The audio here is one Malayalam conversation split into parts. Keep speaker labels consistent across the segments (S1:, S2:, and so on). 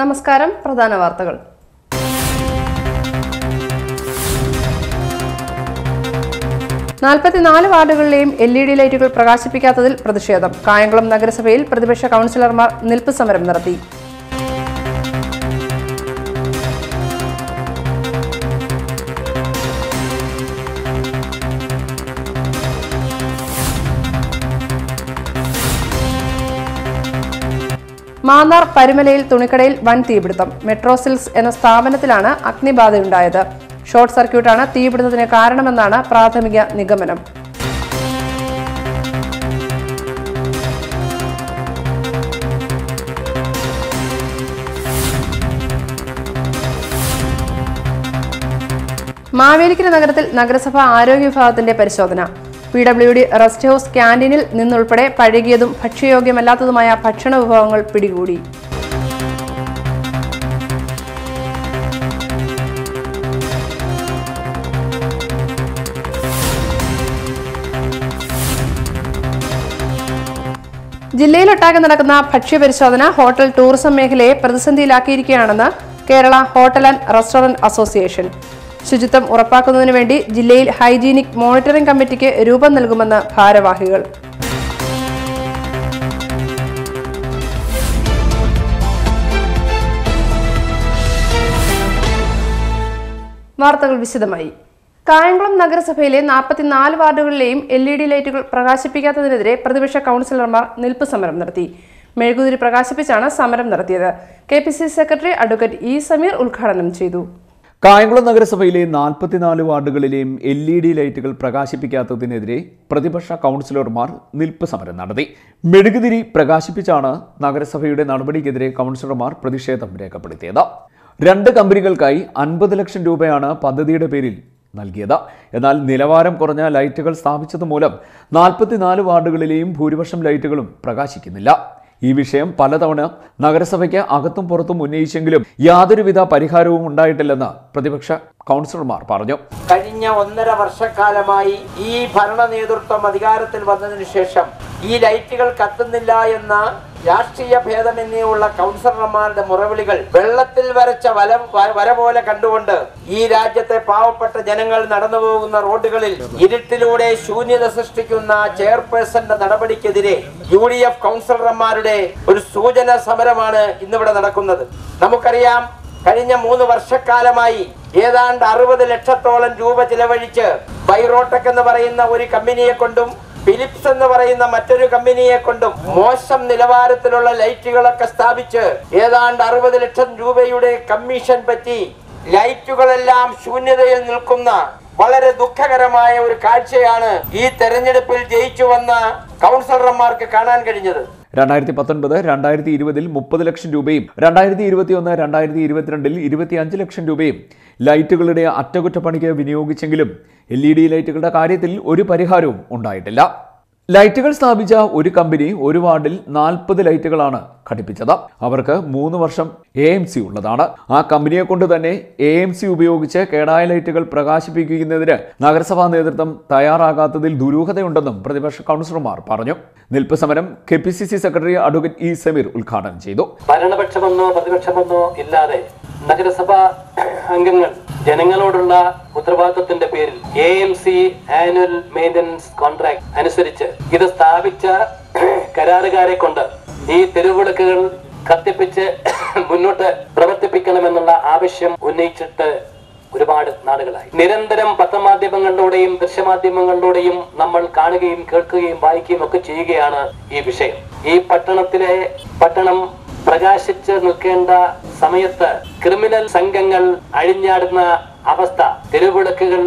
S1: നമസ്കാരം പ്രധാന വാർത്തകൾ. നാൽപ്പത്തിനാല് വാർഡുകളിലെയും എൽ ഇ ഡി ലൈറ്റുകൾ പ്രകാശിപ്പിക്കാത്തതിൽ പ്രതിഷേധം. കായംകുളം നഗരസഭയിൽ പ്രതിപക്ഷ കൗൺസിലർമാർ നിൽപ്പ് സമരം നടത്തി. മാന്നാർ പരുമലയിൽ തുണിക്കടയിൽ വൻ തീപിടുത്തം. മെട്രോ സിൽക്സ് എന്ന സ്ഥാപനത്തിലാണ് അഗ്നിബാധയുണ്ടായത്. ഷോർട്ട് സർക്യൂട്ടാണ് തീപിടുത്തത്തിന് കാരണമെന്നാണ് പ്രാഥമിക നിഗമനം. മാവേലിക്കര നഗരത്തിൽ നഗരസഭ ആരോഗ്യ വിഭാഗത്തിന്റെ പരിശോധന. P W D rest house ക്യാന്റീനിൽ നിന്നുൾപ്പെടെ പഴകിയതും ഭക്ഷ്യയോഗ്യമല്ലാത്തതുമായ ഭക്ഷണ വിഭവങ്ങൾ പിടികൂടി. ജില്ലയിലൊട്ടാകെ നടക്കുന്ന ഭക്ഷ്യപരിശോധന ഹോട്ടൽ ടൂറിസം മേഖലയെ പ്രതിസന്ധിയിലാക്കിയിരിക്കുകയാണെന്ന് Kerala hotel and restaurant association. ശുചിത്വം ഉറപ്പാക്കുന്നതിനു വേണ്ടി ജില്ലയിൽ ഹൈജീനിക് മോണിറ്ററിംഗ് കമ്മിറ്റിക്ക് രൂപം നൽകുമെന്ന് ഭാരവാഹികൾ. വാർത്തകൾ വിശദമായി. കായംകുളം നഗരസഭയിലെ നാൽപ്പത്തിനാല് വാർഡുകളിലെയും എൽ ഇ ഡി ലൈറ്റുകൾ പ്രകാശിപ്പിക്കാത്തതിനെതിരെ പ്രതിപക്ഷ കൗൺസിലർമാർ നിൽപ്പ് സമരം നടത്തി. മെഴുകുതിരി പ്രകാശിപ്പിച്ചാണ് സമരം നടത്തിയത്. K P C secretary advocate E Sameer ഉദ്ഘാടനം ചെയ്തു.
S2: കായംകുളം നഗരസഭയിലെ നാൽപ്പത്തിനാല് വാർഡുകളിലെയും എൽ ഇ ഡി ലൈറ്റുകൾ പ്രകാശിപ്പിക്കാത്തതിനെതിരെ പ്രതിപക്ഷ കൗൺസിലർമാർ നിൽപ്പ് സമരം നടത്തി. മെഴുകുതിരി പ്രകാശിപ്പിച്ചാണ് നഗരസഭയുടെ നടപടിക്കെതിരെ കൗൺസിലർമാർ പ്രതിഷേധം രേഖപ്പെടുത്തിയത്. രണ്ട് കമ്പനികൾക്കായി അൻപത് ലക്ഷം രൂപയാണ് പദ്ധതിയുടെ പേരിൽ നൽകിയത്. എന്നാൽ നിലവാരം കുറഞ്ഞ ലൈറ്റുകൾ സ്ഥാപിച്ചത് മൂലം നാൽപ്പത്തിനാല് വാർഡുകളിലെയും ഭൂരിപക്ഷം ലൈറ്റുകളും പ്രകാശിക്കുന്നില്ല. ഈ വിഷയം പലതവണ നഗരസഭയ്ക്ക് അകത്തും പുറത്തും ഉന്നയിച്ചെങ്കിലും യാതൊരുവിധ പരിഹാരവും ഉണ്ടായിട്ടില്ലെന്ന് പ്രതിപക്ഷ കൗൺസിലർമാർ പറഞ്ഞു.
S3: കഴിഞ്ഞ ഒന്നര വർഷക്കാലമായി ഈ ഭരണ നേതൃത്വം അധികാരത്തിൽ വന്നതിന് ശേഷം ഈ ലൈറ്റുകൾ കത്തുന്നില്ല എന്ന രാഷ്ട്രീയ ഭേദമന്യുള്ള കൗൺസിലർമാരുടെ മുറവിളികൾ വെള്ളത്തിൽ വരച്ച വലം വര പോലെ കണ്ടുകൊണ്ട് ഈ രാജ്യത്തെ പാവപ്പെട്ട ജനങ്ങൾ നടന്നു പോകുന്ന റോഡുകളിൽ ഇരുട്ടിലൂടെ ശൂന്യത സൃഷ്ടിക്കുന്ന ചെയർപേഴ്സന്റെ നടപടിക്കെതിരെ യു ഡി എഫ് കൗൺസിലർമാരുടെ ഒരു സൂചന സമരമാണ് ഇന്നിവിടെ നടക്കുന്നത്. നമുക്കറിയാം കഴിഞ്ഞ മൂന്ന് വർഷക്കാലമായി ഏതാണ്ട് അറുപത് ലക്ഷത്തോളം രൂപ ചിലവഴിച്ച് ബൈറോട്ടക് എന്ന് പറയുന്ന ഒരു കമ്പനിയെ കൊണ്ടും ഫിലിപ്സ് എന്ന് പറയുന്ന മറ്റൊരു കമ്പനിയെ കൊണ്ടും മോശം നിലവാരത്തിലുള്ള ലൈറ്റുകളൊക്കെ സ്ഥാപിച്ച് ഏതാണ്ട് അറുപത് ലക്ഷം രൂപയുടെ കമ്മീഷൻ പറ്റി ലൈറ്റുകളെല്ലാം ശൂന്യതയിൽ നിൽക്കുന്ന വളരെ ദുഃഖകരമായ ഒരു കാഴ്ചയാണ് ഈ തെരഞ്ഞെടുപ്പിൽ ജയിച്ചു വന്ന കൗൺസിലർമാർക്ക് കാണാൻ കഴിഞ്ഞത്.
S2: രണ്ടായിരത്തി പത്തൊൻപത് രണ്ടായിരത്തി ഇരുപതിൽ മുപ്പത് ലക്ഷം രൂപയും രണ്ടായിരത്തി ഇരുപത്തിയൊന്ന് രണ്ടായിരത്തി ഇരുപത്തിരണ്ടിൽ ഇരുപത്തിയഞ്ച് ലക്ഷം രൂപയും ലൈറ്റുകളുടെ അറ്റകുറ്റപ്പണിക്ക് വിനിയോഗിച്ചെങ്കിലും എൽ ഇ ഡി ലൈറ്റുകളുടെ കാര്യത്തിൽ ഒരു പരിഹാരവും ഉണ്ടായിട്ടില്ല. ലൈറ്റുകൾ സ്ഥാപിച്ച ഒരു കമ്പനി ഒരു വാർഡിൽ നാൽപ്പത് ലൈറ്റുകളാണ് ഘടിപ്പിച്ചത്. അവർക്ക് മൂന്ന് വർഷം എ എം സി ഉള്ളതാണ്. ആ കമ്പനിയെ കൊണ്ട് തന്നെ എ എം സി ഉപയോഗിച്ച് കേടായ ലൈറ്റുകൾ പ്രകാശിപ്പിക്കുന്നതിന് നഗരസഭാ നേതൃത്വം തയ്യാറാകാത്തതിൽ ദുരൂഹതയുണ്ടെന്നും പ്രതിപക്ഷ കൗൺസിലർമാർ പറഞ്ഞു. നിൽപ്പ് സമരം K P C C secretary advocate E Sameer ഉദ്ഘാടനം ചെയ്തു.
S4: ഭരണപക്ഷമെന്നോ പ്രതിപക്ഷമെന്നോ ഇല്ലാതെ നഗരസഭാ അംഗങ്ങൾ ജനങ്ങളോടുള്ള ഉത്തരവാദിത്വത്തിന്റെ പേരിൽ A M C annual maintenance contract അനുസരിച്ച് ഇത് സ്ഥാപിച്ച കരാറുകാരെ കൊണ്ട് ഈ തെരുവിളക്കുകൾ കത്തിപ്പിച്ച് മുന്നോട്ട് പ്രവർത്തിപ്പിക്കണമെന്നുള്ള ആവശ്യം ഉന്നയിച്ചിട്ട് ഒരുപാട് നാടുകളായി നിരന്തരം പത്രമാധ്യമങ്ങളിലൂടെയും ദൃശ്യമാധ്യമങ്ങളിലൂടെയും നമ്മൾ കാണുകയും കേൾക്കുകയും വായിക്കുകയും ഒക്കെ ചെയ്യുകയാണ് ഈ വിഷയം. ഈ പട്ടണത്തിലെ പട്ടണം പ്രകാശിച്ച് നിൽക്കേണ്ട സമയത്ത് ക്രിമിനൽ സംഘങ്ങൾ അഴിഞ്ഞാടുന്ന അവസ്ഥ തെരുവിളക്കുകൾ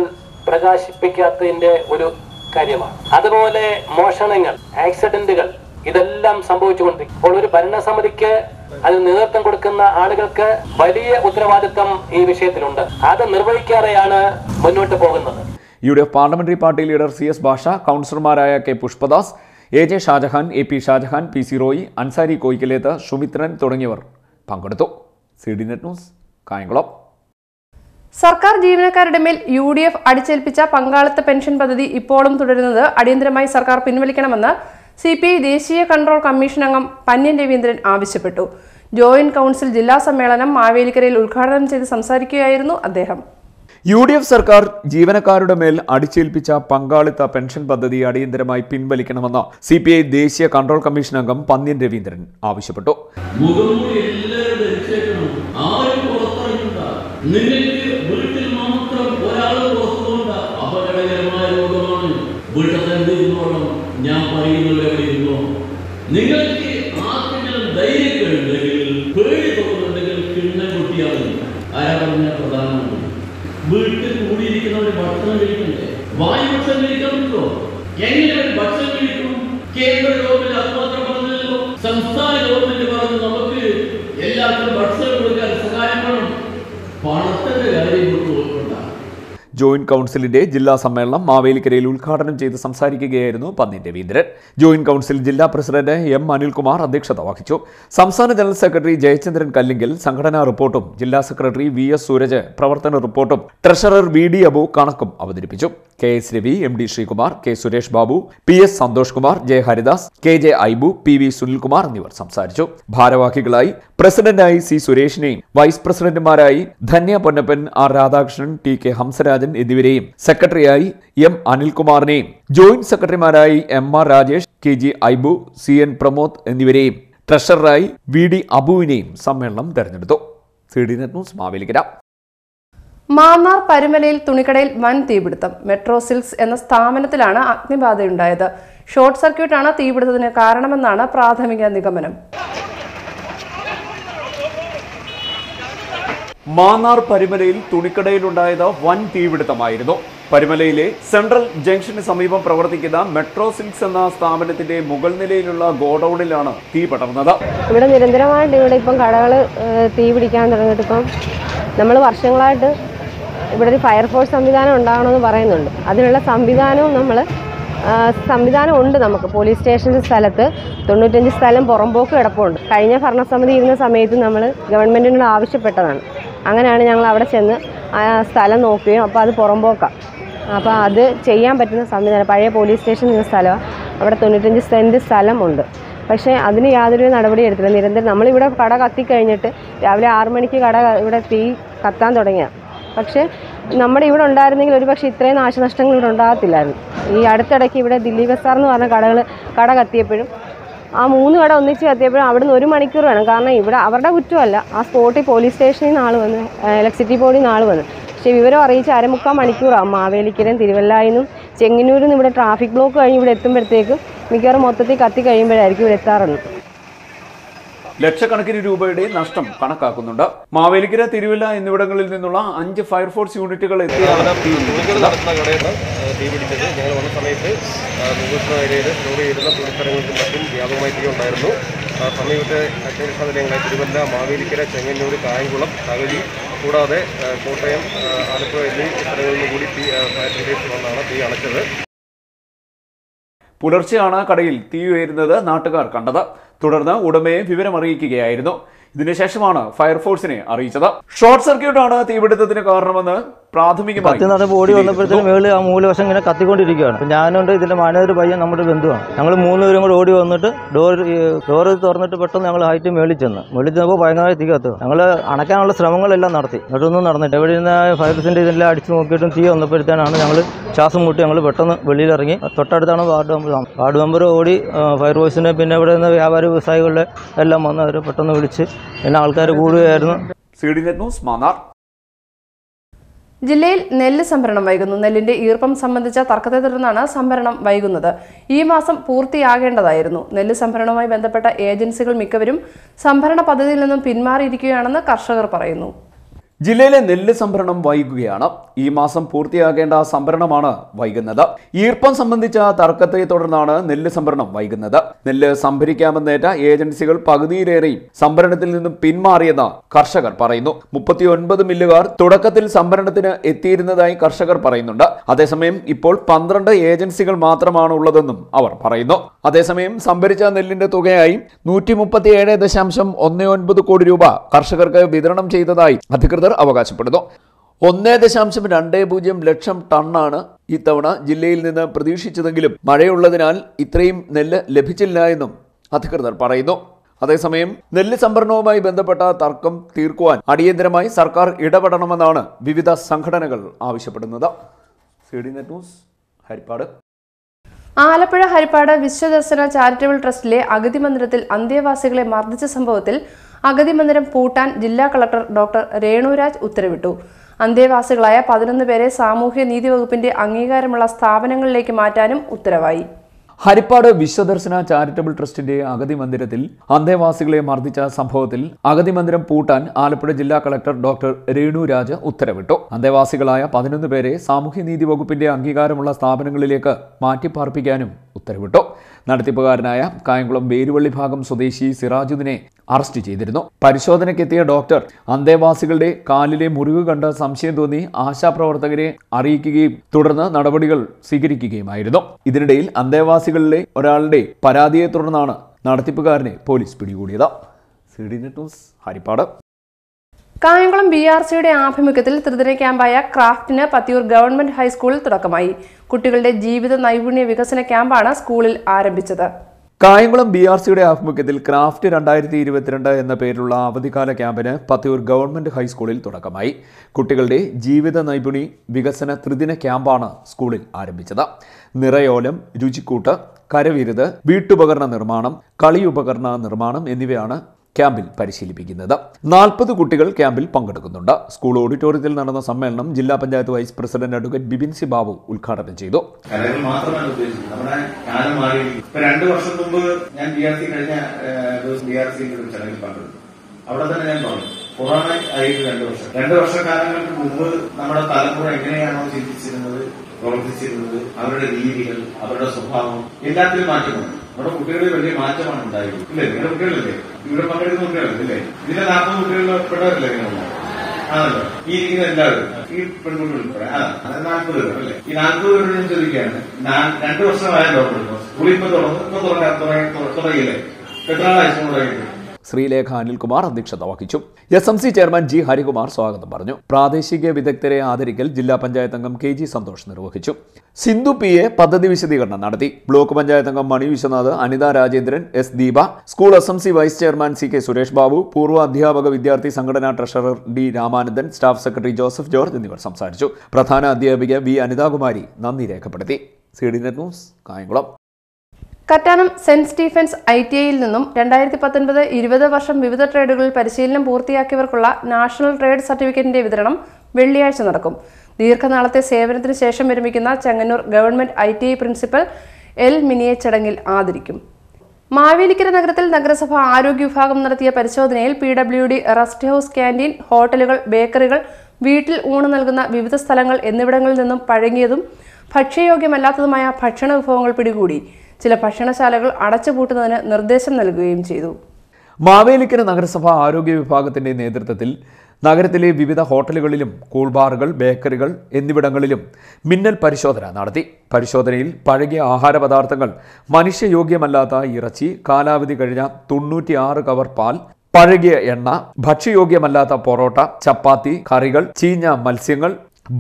S4: പ്രകാശിപ്പിക്കാത്തതിന്റെ ഒരു കാര്യമാണ്. അതുപോലെ മോഷണങ്ങൾ ആക്സിഡന്റുകൾ ഇതെല്ലാം സംഭവിച്ചുകൊണ്ടിരിക്കും. അപ്പോൾ ഒരു ഭരണസമിതിക്ക് അത് നേതൃത്വം കൊടുക്കുന്ന ആളുകൾക്ക് വലിയ ഉത്തരവാദിത്വം ഈ വിഷയത്തിലുണ്ട്. അത് നിർവഹിക്കാതെയാണ് മുന്നോട്ട് പോകുന്നത്.
S2: U D F parliamentary party leader C S Basha കൗൺസിലർമാരായ K Pushpadas A J Shajahan A P Shajahan P C Roy Ansari Koyikkalethu Sumithran തുടങ്ങിയവർ പങ്കെടുത്തു. C D net news Kayamkulam.
S1: സർക്കാർ ജീവനക്കാരുടെ മേൽ യു ഡി എഫ് അടിച്ചേൽപ്പിച്ച പങ്കാളിത്ത പെൻഷൻ പദ്ധതി ഇപ്പോഴും തുടരുന്നത് അടിയന്തരമായി സർക്കാർ പിൻവലിക്കണമെന്ന് സി പി ഐ ദേശീയ കൺട്രോൾ കമ്മീഷൻ അംഗം പന്യൻ രവീന്ദ്രൻ ആവശ്യപ്പെട്ടു. ജോയിന്റ് കൗൺസിൽ ജില്ലാ സമ്മേളനം മാവേലിക്കരയിൽ ഉദ്ഘാടനം ചെയ്ത് സംസാരിക്കുകയായിരുന്നു അദ്ദേഹം.
S2: യു ഡി എഫ് സർക്കാർ ജീവനക്കാരുടെ മേൽ അടിച്ചേൽപ്പിച്ച പങ്കാളിത്ത പെൻഷൻ പദ്ധതി അടിയന്തരമായി പിൻവലിക്കണമെന്ന് സി പി ഐ ദേശീയ കൺട്രോൾ കമ്മീഷൻ അംഗം പന്ന്യൻ രവീന്ദ്രൻ ആവശ്യപ്പെട്ടു.
S5: ഭക്ഷണം കഴിക്കണ്ടേ വായു ഭക്ഷണം കഴിക്കാൻ പറ്റുമോ എങ്ങനെ ഒരു ഭക്ഷണം കഴിക്കും കേന്ദ്ര
S2: ജോയിന്റ് കൗൺസിലിന്റെ ജില്ലാ സമ്മേളനം മാവേലിക്കരയിൽ ഉദ്ഘാടനം ചെയ്ത് സംസാരിക്കുകയായിരുന്നു പന്നീൻ രവീന്ദ്രൻ. ജോയിന്റ് കൗൺസിൽ ജില്ലാ പ്രസിഡന്റ് എം അനിൽകുമാർ അധ്യക്ഷത വഹിച്ചു. സംസ്ഥാന ജനറൽ സെക്രട്ടറി ജയചന്ദ്രൻ കല്ലിങ്കിൽ സംഘടനാ റിപ്പോർട്ടും ജില്ലാ സെക്രട്ടറി വി എസ് സൂരജ് പ്രവർത്തന റിപ്പോർട്ടും ട്രഷറർ വി ഡി അബു കണക്കും അവതരിപ്പിച്ചു. K S Ravi M D Sreekumar K Suresh Babu P S Santhosh Kumar J Haridas K J Aibu P V Sunilkumar എന്നിവർ സംസാരിച്ചു. ഭാരവാഹികളായി പ്രസിഡന്റായി സി സുരേഷിനെയും vice പ്രസിഡന്റുമാരായി Dhanya Ponnappan R Radhakrishnan T K Hamsarajan എന്നിവരെയും സെക്രട്ടറിയായി എം അനിൽകുമാറിനെയും joint സെക്രട്ടറിമാരായി M R Rajesh K G Aibu C N Pramod എന്നിവരെയും ട്രഷററായി വി ഡി അബുവിനെയും സമ്മേളനം തെരഞ്ഞെടുത്തു. C D net news Mavelikara.
S1: Mannar പരുമലയിൽ തുണിക്കടയിൽ വൻ തീപിടുത്തം. മെട്രോ സിൽക്സ് എന്ന സ്ഥാപനത്തിലാണ് അഗ്നിബാധയുണ്ടായത്. ഷോർട്ട് സർക്യൂട്ടാണ് തീപിടുത്തത്തിന് കാരണമെന്നാണ് പ്രാഥമിക നിഗമനം.
S2: മാന്നാർ പരുമലയിൽ തുണിക്കടയിലുണ്ടായത് വൻ തീപിടുത്തമായിരുന്നു. പരുമലയിലെ സെൻട്രൽ ജംഗ്ഷന് സമീപം പ്രവർത്തിക്കുന്ന മെട്രോ സിൽക്സ് എന്ന സ്ഥാപനത്തിന്റെ മുകൾ നിലയിലുള്ള ഗോഡൌണിലാണ് തീ പടർന്നത്.
S6: ഇവിടെ നിരന്തരമായിട്ട് ഇവിടെ ഇപ്പം കടകൾ തീ പിടിക്കാൻ തുടങ്ങിയിട്ട് ഇപ്പം നമ്മൾ വർഷങ്ങളായിട്ട് ഇവിടെ ഒരു ഫയർഫോഴ്സ് സംവിധാനം ഉണ്ടാകണമെന്ന് പറയുന്നുണ്ട്. അതിനുള്ള സംവിധാനവും നമ്മൾ സംവിധാനം ഉണ്ട് നമുക്ക്. പോലീസ് സ്റ്റേഷന്റെ സ്ഥലത്ത് തൊണ്ണൂറ്റഞ്ച് സ്ഥലം പുറമ്പോക്ക് കിടപ്പുണ്ട്. കഴിഞ്ഞ ഭരണസമിതി ഇരുന്ന സമയത്ത് നമ്മൾ ഗവൺമെന്റിനോട് ആവശ്യപ്പെട്ടതാണ്. അങ്ങനെയാണ് ഞങ്ങൾ അവിടെ ചെന്ന് ആ സ്ഥലം നോക്കുകയും അപ്പോൾ അത് പുറമ്പോക്കാം അപ്പോൾ അത് ചെയ്യാൻ പറ്റുന്ന സംവിധാനം പഴയ പോലീസ് സ്റ്റേഷൻ എന്ന സ്ഥലമാണ് അവിടെ തൊണ്ണൂറ്റഞ്ച് സെന്റ് സ്ഥലമുണ്ട്. പക്ഷേ അതിന് യാതൊരു നടപടി എടുത്തില്ല. നിരന്തരം നമ്മളിവിടെ കട കത്തിക്കഴിഞ്ഞിട്ട് രാവിലെ ആറു മണിക്ക് കട ഇവിടെ തീ കത്താൻ തുടങ്ങിയ. പക്ഷേ നമ്മുടെ ഇവിടെ ഉണ്ടായിരുന്നെങ്കിൽ ഒരു പക്ഷേ ഇത്രയും നാശനഷ്ടങ്ങൾ ഇവിടെ ഉണ്ടാകത്തില്ലായിരുന്നു. ഈ അടുത്തിടയ്ക്ക് ഇവിടെ ദില്ലി ബസാർ എന്ന് പറഞ്ഞ കടകൾ കട കത്തിയപ്പോഴും ആ മൂന്ന് കട ഒന്നിച്ച് കത്തിയപ്പോഴും നിന്ന് ഒരു മണിക്കൂർ വേണം. കാരണം ഇവിടെ അവരുടെ കുറ്റമല്ല. ആ സ്പോട്ടിൽ പോലീസ് സ്റ്റേഷനിൽ നിന്ന് ആൾ വന്ന് ഇലക്ട്രിസിറ്റി ബോർഡിൽ നിന്ന് ആൾ വന്നു. പക്ഷേ വിവരം അറിയിച്ച് അരമുക്കാൽ മണിക്കൂറാകും മാവേലിക്കരയും തിരുവല്ലായിന്നും ചെങ്ങന്നൂരിൽ നിന്ന് ഇവിടെ ട്രാഫിക് ബ്ലോക്ക് കഴിഞ്ഞ് ഇവിടെ എത്തുമ്പോഴത്തേക്കും മിക്കവാറും മൊത്തത്തിൽ കത്തി കഴിയുമ്പോഴായിരിക്കും ഇവിടെ എത്താറുള്ളത്.
S2: ലക്ഷക്കണക്കിന് രൂപയുടെ നഷ്ടം കണക്കാക്കുന്നുണ്ട്. മാവേലിക്കര തിരുവല്ല എന്നിവിടങ്ങളിൽ നിന്നുള്ള അഞ്ച് ഫയർഫോഴ്സ് യൂണിറ്റുകൾ എത്തിയാണ് തീ
S7: പിടിച്ചത്. ഞങ്ങൾ വന്ന സമയത്ത് ഏരിയയിൽ സ്റ്റോർ ചെയ്തിരുന്ന തുണിത്തരങ്ങൾക്കും മറ്റും വ്യാപകമായി തീ ഉണ്ടായിരുന്നു. ആ, സമീപത്തെ അഗ്നിരക്ഷാ തിരുവല്ല മാവേലിക്കര ചെങ്ങന്നൂർ കായംകുളം തകഴി കൂടാതെ കോട്ടയം ആലപ്പുഴ എന്നീ സ്ഥലങ്ങളിൽ കൂടി തീ ഫയർ ബ്രിഗേഡ് വന്നാണ് തീ അണച്ചത്.
S2: പുലർച്ചെയാണ് കടയിൽ തീ ഉയരുന്നത് നാട്ടുകാർ കണ്ടത്. തുടർന്ന് ഉടമയെ വിവരമറിയിക്കുകയായിരുന്നു. ഇതിനുശേഷമാണ് ഫയർഫോഴ്സിനെ അറിയിച്ചത്. ഷോർട്ട് സർക്യൂട്ടാണ് തീപിടുത്തത്തിന് കാരണമെന്ന് പ്രാഥമികമായി
S8: ഓടി വന്നപ്പോഴത്തേക്കും മേളിൽ ആ മൂലവശം ഇങ്ങനെ കത്തിക്കൊണ്ടിരിക്കുകയാണ്. ഞാനുണ്ട് ഇതിന്റെ മാനേജർ പയ്യൻ നമ്മുടെ ബന്ധുവാണ്. ഞങ്ങൾ മൂന്ന് പേരും കൂടെ ഓടി വന്നിട്ട് ഡോർ ഡോർ തുറന്നിട്ട് പെട്ടെന്ന് ഞങ്ങൾ ഹൈറ്റ് മേളിൽ ചെന്ന്. മേളിൽ ചെന്നപ്പോൾ ഭയങ്കരമായി തീ കത്തുക ഞങ്ങൾ അണയ്ക്കാനുള്ള ശ്രമങ്ങളെല്ലാം നടത്തി. എന്നിട്ടൊന്നും നടന്നിട്ട് എവിടെ നിന്ന് ഫയർസിന്റെ ഇതെല്ലാം അടിച്ച് നോക്കിയിട്ടും തീ വന്നപ്പോഴത്തേനാണ് ഞങ്ങൾ ശ്വാസം മുട്ടി ഞങ്ങൾ പെട്ടെന്ന് വെളിയിലിറങ്ങി. തൊട്ടടുത്താണ് വാർഡ് മെമ്പർ വാർഡ് മെമ്പർ ഓടി ഫയർ ഫോഴ്സിനെ പിന്നെ ഇവിടെ നിന്ന് വ്യാപാരി വ്യവസായികളുടെ എല്ലാം വന്ന് അവർ പെട്ടെന്ന് വിളിച്ച് പിന്നെ ആൾക്കാർ കൂടുകയായിരുന്നു.
S2: C D net news Mannar.
S1: ജില്ലയിൽ നെല്ല് സംഭരണം വൈകുന്നു. നെല്ലിന്റെ ഈർപ്പം സംബന്ധിച്ച തർക്കത്തെ തുടർന്നാണ് സംഭരണം വൈകുന്നത്. ഈ മാസം പൂർത്തിയാകേണ്ടതായിരുന്നു. നെല്ല് സംഭരണവുമായി ബന്ധപ്പെട്ട ഏജൻസികൾ മിക്കവരും സംഭരണ പദ്ധതിയിൽ നിന്നും പിന്മാറിയിരിക്കുകയാണെന്ന് കർഷകർ പറയുന്നു.
S2: ജില്ലയിലെ നെല്ല് സംഭരണം വൈകുകയാണ്. ഈ മാസം പൂർത്തിയാകേണ്ട സംഭരണമാണ് വൈകുന്നത്. ഈർപ്പം സംബന്ധിച്ച തർക്കത്തെ തുടർന്നാണ് നെല്ല് സംഭരണം വൈകുന്നത്. നെല്ല് സംഭരിക്കാമെന്നേറ്റ ഏജൻസികൾ പകുതിയിലേറെയും സംഭരണത്തിൽ നിന്നും പിന്മാറിയെന്ന് കർഷകർ പറയുന്നു. മുപ്പത്തിയൊൻപത് മില്ലുകാർ തുടക്കത്തിൽ സംഭരണത്തിന് എത്തിയിരുന്നതായി കർഷകർ പറയുന്നുണ്ട്. അതേസമയം ഇപ്പോൾ പന്ത്രണ്ട് ഏജൻസികൾ മാത്രമാണ് ഉള്ളതെന്നും അവർ പറയുന്നു. അതേസമയം സംഭരിച്ച നെല്ലിന്റെ തുകയായി നൂറ്റി മുപ്പത്തിയേഴ് ദശാംശം ഒന്ന് ഒൻപത് കോടി രൂപ കർഷകർക്ക് വിതരണം ചെയ്തതായി അധികൃതർ അവകാശപ്പെടുന്നു. ഒന്നേ ദശാംശം രണ്ട് പൂജ്യം ലക്ഷം ടണ്ണാണ് ഇത്തവണ ജില്ലയിൽ നിന്ന് പ്രതീക്ഷിച്ചതെങ്കിലും മഴയുള്ളതിനാൽ ഇത്രയും നെല്ല് ലഭിച്ചില്ല എന്നും അധികൃതർ പറയുന്നു. അതേസമയം നെല്ല് സംഭരണവുമായി ബന്ധപ്പെട്ട തർക്കം തീർക്കുവാൻ അടിയന്തരമായി സർക്കാർ ഇടപെടണമെന്നാണ് വിവിധ സംഘടനകൾ ആവശ്യപ്പെടുന്നത്. Net news Harippad.
S1: Alappuzha Harippad Viswadarsana charitable ട്രസ്റ്റിലെ അഗതി മന്ദിരത്തിൽ അന്തേവാസികളെ മർദ്ദിച്ച സംഭവത്തിൽ അഗതി മന്ദിരം പൂട്ടാൻ ജില്ലാ കളക്ടർ ഡോക്ടർ രേണുരാജ് ഉത്തരവിട്ടു. അന്തേവാസികളായ പതിനൊന്ന് പേരെ സാമൂഹ്യ നീതി വകുപ്പിന്റെ അംഗീകാരമുള്ള സ്ഥാപനങ്ങളിലേക്ക് മാറ്റാനും ഉത്തരവായി.
S2: ഹരിപ്പാട് വിശ്വദർശന ചാരിറ്റബിൾ ട്രസ്റ്റിന്റെ അഗതി മന്ദിരത്തിൽ അന്തേവാസികളെ മർദ്ദിച്ച സംഭവത്തിൽ അഗതി മന്ദിരം പൂട്ടാൻ ആലപ്പുഴ ജില്ലാ കളക്ടർ ഡോക്ടർ രേണു രാജ ഉത്തരവിട്ടു. അന്തേവാസികളായ പതിനൊന്ന് പേരെ സാമൂഹ്യനീതി വകുപ്പിന്റെ അംഗീകാരമുള്ള സ്ഥാപനങ്ങളിലേക്ക് മാറ്റിപ്പാർപ്പിക്കാനും ഉത്തരവിട്ടു. നടത്തിപ്പുകാരനായ കായംകുളം വേരുവള്ളി ഭാഗം സ്വദേശി സിറാജുദ്ദിനെ അറസ്റ്റ് ചെയ്തിരുന്നു. പരിശോധനയ്ക്കെത്തിയ ഡോക്ടർ അന്തേവാസികളുടെ കാലിലെ മുറിവ് കണ്ട് സംശയം തോന്നി ആശാപ്രവർത്തകരെ അറിയിക്കുകയും തുടർന്ന് നടപടികൾ സ്വീകരിക്കുകയുമായിരുന്നു. ഇതിനിടയിൽ അന്തേവാസികളിലെ ഒരാളുടെ പരാതിയെ തുടർന്നാണ് നടത്തിപ്പുകാരനെ പോലീസ് പിടികൂടിയത്. C news Harippad.
S1: Kayamkulam B R സിയുടെ ആഭിമുഖ്യത്തിൽ ത്രിദിന ക്യാമ്പായ ക്രാഫ്റ്റിന് പത്തിയൂർ ഗവൺമെന്റ് ഹൈസ്കൂളിൽ തുടക്കമായി. കുട്ടികളുടെ ജീവിത നൈപുണ്യ വികസന ക്യാമ്പാണ് സ്കൂളിൽ ആരംഭിച്ചത്.
S2: കായംകുളം ബി ആർ സിയുടെ ആഭിമുഖ്യത്തിൽ ക്രാഫ്റ്റ് രണ്ടായിരത്തി ഇരുപത്തിരണ്ട് എന്ന പേരിലുള്ള അവധിക്കാല ക്യാമ്പിന് പത്തിയൂർ ഗവൺമെന്റ് ഹൈസ്കൂളിൽ തുടക്കമായി. കുട്ടികളുടെ ജീവിത നൈപുണി വികസന ത്രിദിന ക്യാമ്പാണ് സ്കൂളിൽ ആരംഭിച്ചത്. നിറയോലം രുചിക്കൂട്ട് കരവിരുത് വീട്ടുപകരണ നിർമ്മാണം കളിയുപകരണ നിർമ്മാണം എന്നിവയാണ് ക്യാമ്പിൽ പരിശീലിപ്പിക്കുന്നത്. നാൽപ്പത് കുട്ടികൾ ക്യാമ്പിൽ പങ്കെടുക്കുന്നുണ്ട്. സ്കൂൾ ഓഡിറ്റോറിയത്തിൽ നടന്ന സമ്മേളനം ജില്ലാ panchayat vice president advocate Bipin C Babu ഉദ്ഘാടനം ചെയ്തു.
S9: രണ്ട് വർഷം മുമ്പ് ഞാൻ ബി ആർ സി കഴിഞ്ഞ ദിവസം ബി ആർ സിന്റെ ഒരു ചടങ്ങിൽ പങ്കെടുത്തു. അവിടെ തന്നെ ഞാൻ പറഞ്ഞു കൊറോണ ആയിട്ട് രണ്ട് വർഷം രണ്ടു വർഷക്കാലങ്ങൾക്ക് മുമ്പ് നമ്മുടെ തലമുറ എങ്ങനെയാണോ ചിന്തിച്ചിരുന്നത് പ്രവർത്തിച്ചിരുന്നത് അവരുടെ രീതികൾ അവരുടെ സ്വഭാവം എല്ലാത്തിലും മാറ്റം വന്നു നമ്മുടെ കുട്ടികളിൽ വലിയ മാറ്റമാണ് ഉണ്ടായത്. ഇല്ലേ? നിങ്ങളുടെ കുട്ടികളല്ലേ? ഇവിടെ പങ്കെടുക്കുന്ന കുട്ടികളല്ലേ? ഇല്ലേ? ഇതിന്റെ നാൽപ്പത് കുട്ടികളിൽ പെട്ടവരല്ലേ നിങ്ങളെ? ആണല്ലോ. ഈ ഇരിക്കുന്ന എല്ലാവരും. ഈ പെൺകുട്ടികൾ ഉൾപ്പെടെ. അത് നാൽപ്പത് പേർ അല്ലേ? ഈ നാൽപ്പത് പേരോട് ചോദിക്കുകയാണ്. രണ്ടു വർഷം സ്കൂളിൽ ഇപ്പൊ തുറന്നു ഇപ്പൊ തുറക്കാൻ തുടങ്ങി- തുടങ്ങിയില്ലേ? എത്ര ആഴ്ച തുടങ്ങിയിട്ടുണ്ട് തുടങ്ങിയിട്ട്?
S2: ശ്രീലേഖ അനിൽകുമാർ അധ്യക്ഷത വഹിച്ചു. S M C chairman G Harikumar സ്വാഗതം പറഞ്ഞു. പ്രാദേശിക വിദഗ്ധരെ ആദരിക്കൽ ജില്ലാ പഞ്ചായത്ത് അംഗം കെ ജി സന്തോഷ് നിർവഹിച്ചു. സിന്ധു പി എ പദ്ധതി വിശദീകരണം നടത്തി. ബ്ലോക്ക് പഞ്ചായത്ത് അംഗം Mani Viswanath Anitha Rajendran S Deepa school S M C vice chairman C K Suresh Babu പൂർവ അധ്യാപക വിദ്യാർത്ഥി സംഘടനാ treasurer D Ramanandan staff secretary Joseph George എന്നിവർ സംസാരിച്ചു. പ്രധാന അധ്യാപിക വി അനിതാകുമാരി നന്ദി രേഖപ്പെടുത്തി. C D net news Kayamkulam.
S1: Kattanam saint Stephen's I T ഐയിൽ നിന്നും രണ്ടായിരത്തി പത്തൊൻപത് ഇരുപത് വർഷം വിവിധ ട്രേഡുകളിൽ പരിശീലനം പൂർത്തിയാക്കിയവർക്കുള്ള നാഷണൽ ട്രേഡ് സർട്ടിഫിക്കറ്റിന്റെ വിതരണം വെള്ളിയാഴ്ച നടക്കും. ദീർഘനാളത്തെ സേവനത്തിന് ശേഷം വിരമിക്കുന്ന Chengannur government I T I principal L മിനിയെ ചടങ്ങിൽ ആദരിക്കും. മാവേലിക്കര നഗരത്തിൽ നഗരസഭ ആരോഗ്യ വിഭാഗം നടത്തിയ പരിശോധനയിൽ P W D rest house canteen ഹോട്ടലുകൾ ബേക്കറികൾ വീട്ടിൽ ഊണ് നൽകുന്ന വിവിധ സ്ഥലങ്ങൾ എന്നിവിടങ്ങളിൽ നിന്നും പഴങ്ങിയതും ഭക്ഷ്യയോഗ്യമല്ലാത്തതുമായ ഭക്ഷണ വിഭവങ്ങൾ പിടികൂടി. ചില ഭക്ഷണശാലകൾ അടച്ചുപൂട്ടുന്നതിന് നിർദ്ദേശം നൽകുകയും ചെയ്തു.
S2: മാവേലിക്കര നഗരസഭ ആരോഗ്യ വിഭാഗത്തിന്റെ നേതൃത്വത്തിൽ നഗരത്തിലെ വിവിധ ഹോട്ടലുകളിലും കൂൾബാറുകൾ ബേക്കറികൾ എന്നിവിടങ്ങളിലും മിന്നൽ പരിശോധന നടത്തി. പരിശോധനയിൽ പഴകിയ ആഹാരപദാർത്ഥങ്ങൾ മനുഷ്യയോഗ്യമല്ലാത്ത ഇറച്ചി കാലാവധി കഴിഞ്ഞ തൊണ്ണൂറ്റിയാറ് കവർ പാൽ പഴകിയ എണ്ണ ഭക്ഷ്യയോഗ്യമല്ലാത്ത പൊറോട്ട ചപ്പാത്തി കറികൾ ചീഞ്ഞ മത്സ്യങ്ങൾ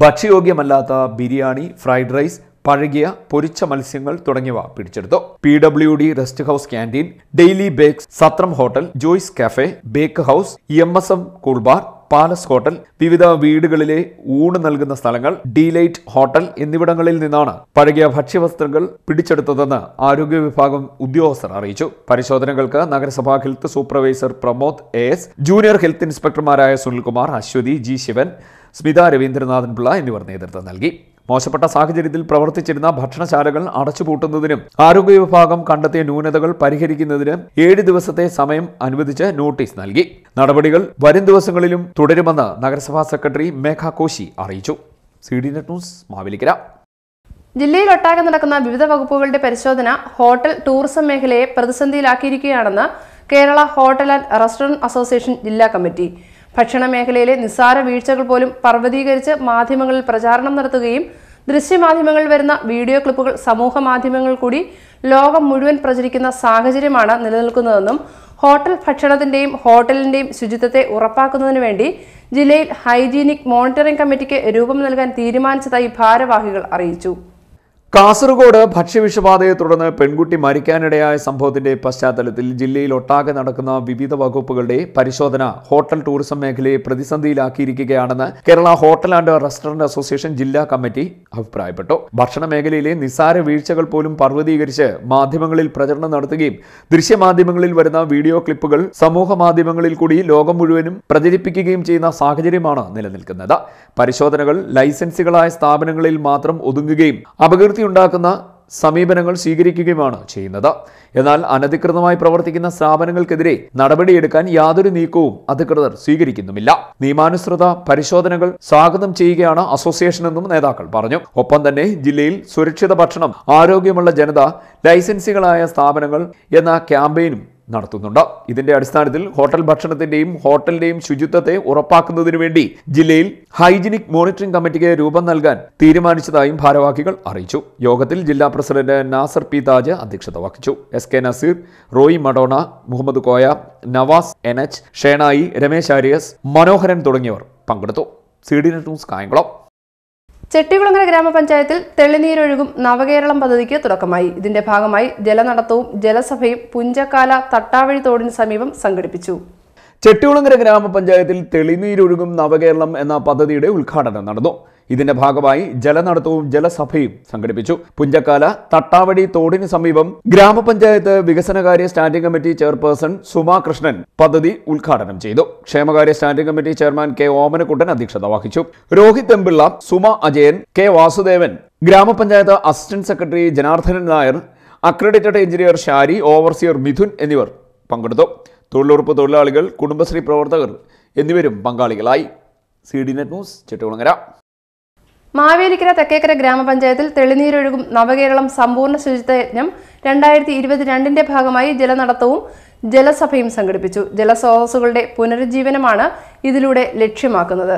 S2: ഭക്ഷ്യയോഗ്യമല്ലാത്ത ബിരിയാണി ഫ്രൈഡ് റൈസ് പഴകിയ പൊരിച്ച മത്സ്യങ്ങൾ തുടങ്ങിയവ പിടിച്ചെടുത്തു. P W D rest house canteen daily bakes സത്രം hotel joys cafe bake house M S M cool bar palace hotel വിവിധ വീടുകളിലെ ഊണ് നൽകുന്ന സ്ഥലങ്ങൾ ഡീലൈറ്റ് ഹോട്ടൽ എന്നിവിടങ്ങളിൽ നിന്നാണ് പഴകിയ ഭക്ഷ്യവസ്തുക്കൾ പിടിച്ചെടുത്തതെന്ന് ആരോഗ്യ വിഭാഗം ഉദ്യോഗസ്ഥർ അറിയിച്ചു. പരിശോധനകൾക്ക് നഗരസഭാ health supervisor Pramod A S junior health ഇൻസ്പെക്ടർമാരായ Sunilkumar Aswathy G Sivan Smitha Raveendranathan Pillai എന്നിവർ നേതൃത്വം നൽകി. മോശപ്പെട്ട സാഹചര്യത്തിൽ പ്രവർത്തിച്ചിരുന്ന ഭക്ഷണശാലകൾ അടച്ചുപൂട്ടുന്നതിനും ആരോഗ്യ വിഭാഗം കണ്ടെത്തിയ ന്യൂനതകൾ പരിഹരിക്കുന്നതിന് ഏഴ് ദിവസത്തെ സമയം അനുവദിച്ച് നോട്ടീസ് നൽകി. നടപടികൾ വരും ദിവസങ്ങളിലും തുടരുമെന്ന് നഗരസഭാ സെക്രട്ടറി മേഘ കോശി അറിയിച്ചു. C net news Mavelikara.
S1: ജില്ലയിലൊട്ടാകെ നടക്കുന്ന വിവിധ വകുപ്പുകളുടെ പരിശോധന ഹോട്ടൽ ടൂറിസം മേഖലയെ പ്രതിസന്ധിയിലാക്കിയിരിക്കുകയാണെന്ന് Kerala hotel and restaurant association ജില്ലാ കമ്മിറ്റി ഭക്ഷണ മേഖലയിലെ നിസ്സാര വീഴ്ചകൾ പോലും പർവതീകരിച്ച് മാധ്യമങ്ങളിൽ പ്രചാരണം നടത്തുകയും ദൃശ്യമാധ്യമങ്ങളിൽ വരുന്ന വീഡിയോ ക്ലിപ്പുകൾ സമൂഹ മാധ്യമങ്ങൾ കൂടി ലോകം മുഴുവൻ പ്രചരിക്കുന്ന സാഹചര്യമാണ് നിലനിൽക്കുന്നതെന്നും ഹോട്ടൽ ഭക്ഷണത്തിന്റെയും ഹോട്ടലിന്റെയും ശുചിത്വത്തെ ഉറപ്പാക്കുന്നതിനു വേണ്ടി ജില്ലയിൽ ഹൈജീനിക് മോണിറ്ററിംഗ് കമ്മിറ്റിക്ക് രൂപം നൽകാൻ തീരുമാനിച്ചതായി ഭാരവാഹികൾ അറിയിച്ചു.
S2: കാസർഗോഡ് ഭക്ഷ്യവിഷബാധയെ തുടർന്ന് പെൺകുട്ടി മരിക്കാനിടയായ സംഭവത്തിന്റെ പശ്ചാത്തലത്തിൽ ജില്ലയിൽ ഒട്ടാകെ നടക്കുന്ന വിവിധ വകുപ്പുകളുടെ പരിശോധന ഹോട്ടൽ ടൂറിസം മേഖലയെ പ്രതിസന്ധിയിലാക്കിയിരിക്കുകയാണെന്ന് Kerala hotel and restaurant association ജില്ലാ കമ്മിറ്റി അഭിപ്രായപ്പെട്ടു. ഭക്ഷണ മേഖലയിലെ നിസ്സാര വീഴ്ചകൾ പോലും പർവതീകരിച്ച് മാധ്യമങ്ങളിൽ പ്രചരണം നടത്തുകയും ദൃശ്യമാധ്യമങ്ങളിൽ വരുന്ന വീഡിയോ ക്ലിപ്പുകൾ സമൂഹ മാധ്യമങ്ങളിൽ കൂടി ലോകം മുഴുവനും പ്രചരിപ്പിക്കുകയും ചെയ്യുന്ന സാഹചര്യമാണ് നിലനിൽക്കുന്നത്. പരിശോധനകൾ ലൈസൻസുകളായ സ്ഥാപനങ്ങളിൽ മാത്രം ഒതുങ്ങുകയും അപകീർത്തി ഉണ്ടാക്കുന്ന സമീപനങ്ങൾ സ്വീകരിക്കുകയുമാണ് ചെയ്യുന്നത്. എന്നാൽ അനധികൃതമായി പ്രവർത്തിക്കുന്ന സ്ഥാപനങ്ങൾക്കെതിരെ നടപടിയെടുക്കാൻ യാതൊരു നീക്കവും അധികൃതർ സ്വീകരിക്കുന്നുമില്ല. നിയമാനുസൃത പരിശോധനകൾ സ്വാഗതം ചെയ്യുകയാണ് അസോസിയേഷൻ എന്നും നേതാക്കൾ പറഞ്ഞു. ഒപ്പം തന്നെ ജില്ലയിൽ സുരക്ഷിത ഭക്ഷണം ആരോഗ്യമുള്ള ജനത ലൈസൻസുകളായ സ്ഥാപനങ്ങൾ എന്ന ക്യാമ്പയിനും നടത്തുന്നുണ്ട്. ഇതിന്റെ അടിസ്ഥാനത്തിൽ ഹോട്ടൽ ഭക്ഷണത്തിന്റെയും ഹോട്ടലിന്റെയും ശുചിത്വത്തെ ഉറപ്പാക്കുന്നതിനു വേണ്ടി ജില്ലയിൽ ഹൈജീനിക് മോണിറ്ററിംഗ് കമ്മിറ്റിക്ക് രൂപം നൽകാൻ തീരുമാനിച്ചതായും ഭാരവാഹികൾ അറിയിച്ചു. യോഗത്തിൽ ജില്ലാ പ്രസിഡന്റ് നാസർ പി താജ് അധ്യക്ഷത വഹിച്ചു. S K Naseer Roy Madonna Muhammad Koya Navas N H Shenoy Ramesh Aryas Manoharan തുടങ്ങിയവർ പങ്കെടുത്തു. C D news Kayamkulam.
S1: Chettikulangara ഗ്രാമപഞ്ചായത്തിൽ തെളിനീരൊഴുകും നവകേരളം പദ്ധതിക്ക് തുടക്കമായി. ഇതിന്റെ ഭാഗമായി ജലനടത്തവും ജലസഭയും പുഞ്ചക്കാല തട്ടാവഴി തോടിന് സമീപം സംഘടിപ്പിച്ചു.
S2: ചെട്ടികുളങ്ങര ഗ്രാമപഞ്ചായത്തിൽ തെളിനീരൊഴുകും നവകേരളം എന്ന പദ്ധതിയുടെ ഉദ്ഘാടനം നടന്നു. ഇതിന്റെ ഭാഗമായി ജലനടത്തവും ജലസഭയും സംഘടിപ്പിച്ചു. പുഞ്ചക്കാല തട്ടാവടി തോടിന് സമീപം ഗ്രാമപഞ്ചായത്ത് വികസനകാര്യ standing committee chairperson Suma Krishnan പദ്ധതി ഉദ്ഘാടനം ചെയ്തു. ക്ഷേമകാര്യ standing committee chairman K Omanakuttan അധ്യക്ഷത വഹിച്ചു. രോഹിത് എമ്പിള്ള സുമ അജയൻ കെ വാസുദേവൻ ഗ്രാമപഞ്ചായത്ത് assistant secretary Janardhanan Nair accredited engineer Shari overseer Mithun എന്നിവർ പങ്കെടുത്തു. തൊഴിലുറപ്പ് തൊഴിലാളികൾ കുടുംബശ്രീ പ്രവർത്തകർ എന്നിവരും പങ്കാളികളായി. C D net news Chettikulangara
S1: Mavelikara Thekkekara ഗ്രാമപഞ്ചായത്തിൽ തെളിനീരൊഴുകും നവകേരളം സമ്പൂർണ ശുചിത്വ യജ്ഞം രണ്ടായിരത്തി ഇരുപത്തിരണ്ടിന്റെ ഭാഗമായി ജലനടത്തവും ജലസഭയും സംഘടിപ്പിച്ചു. ജലസ്രോതസ്സുകളുടെ പുനരുജ്ജീവനമാണ് ഇതിലൂടെ ലക്ഷ്യമാക്കുന്നത്.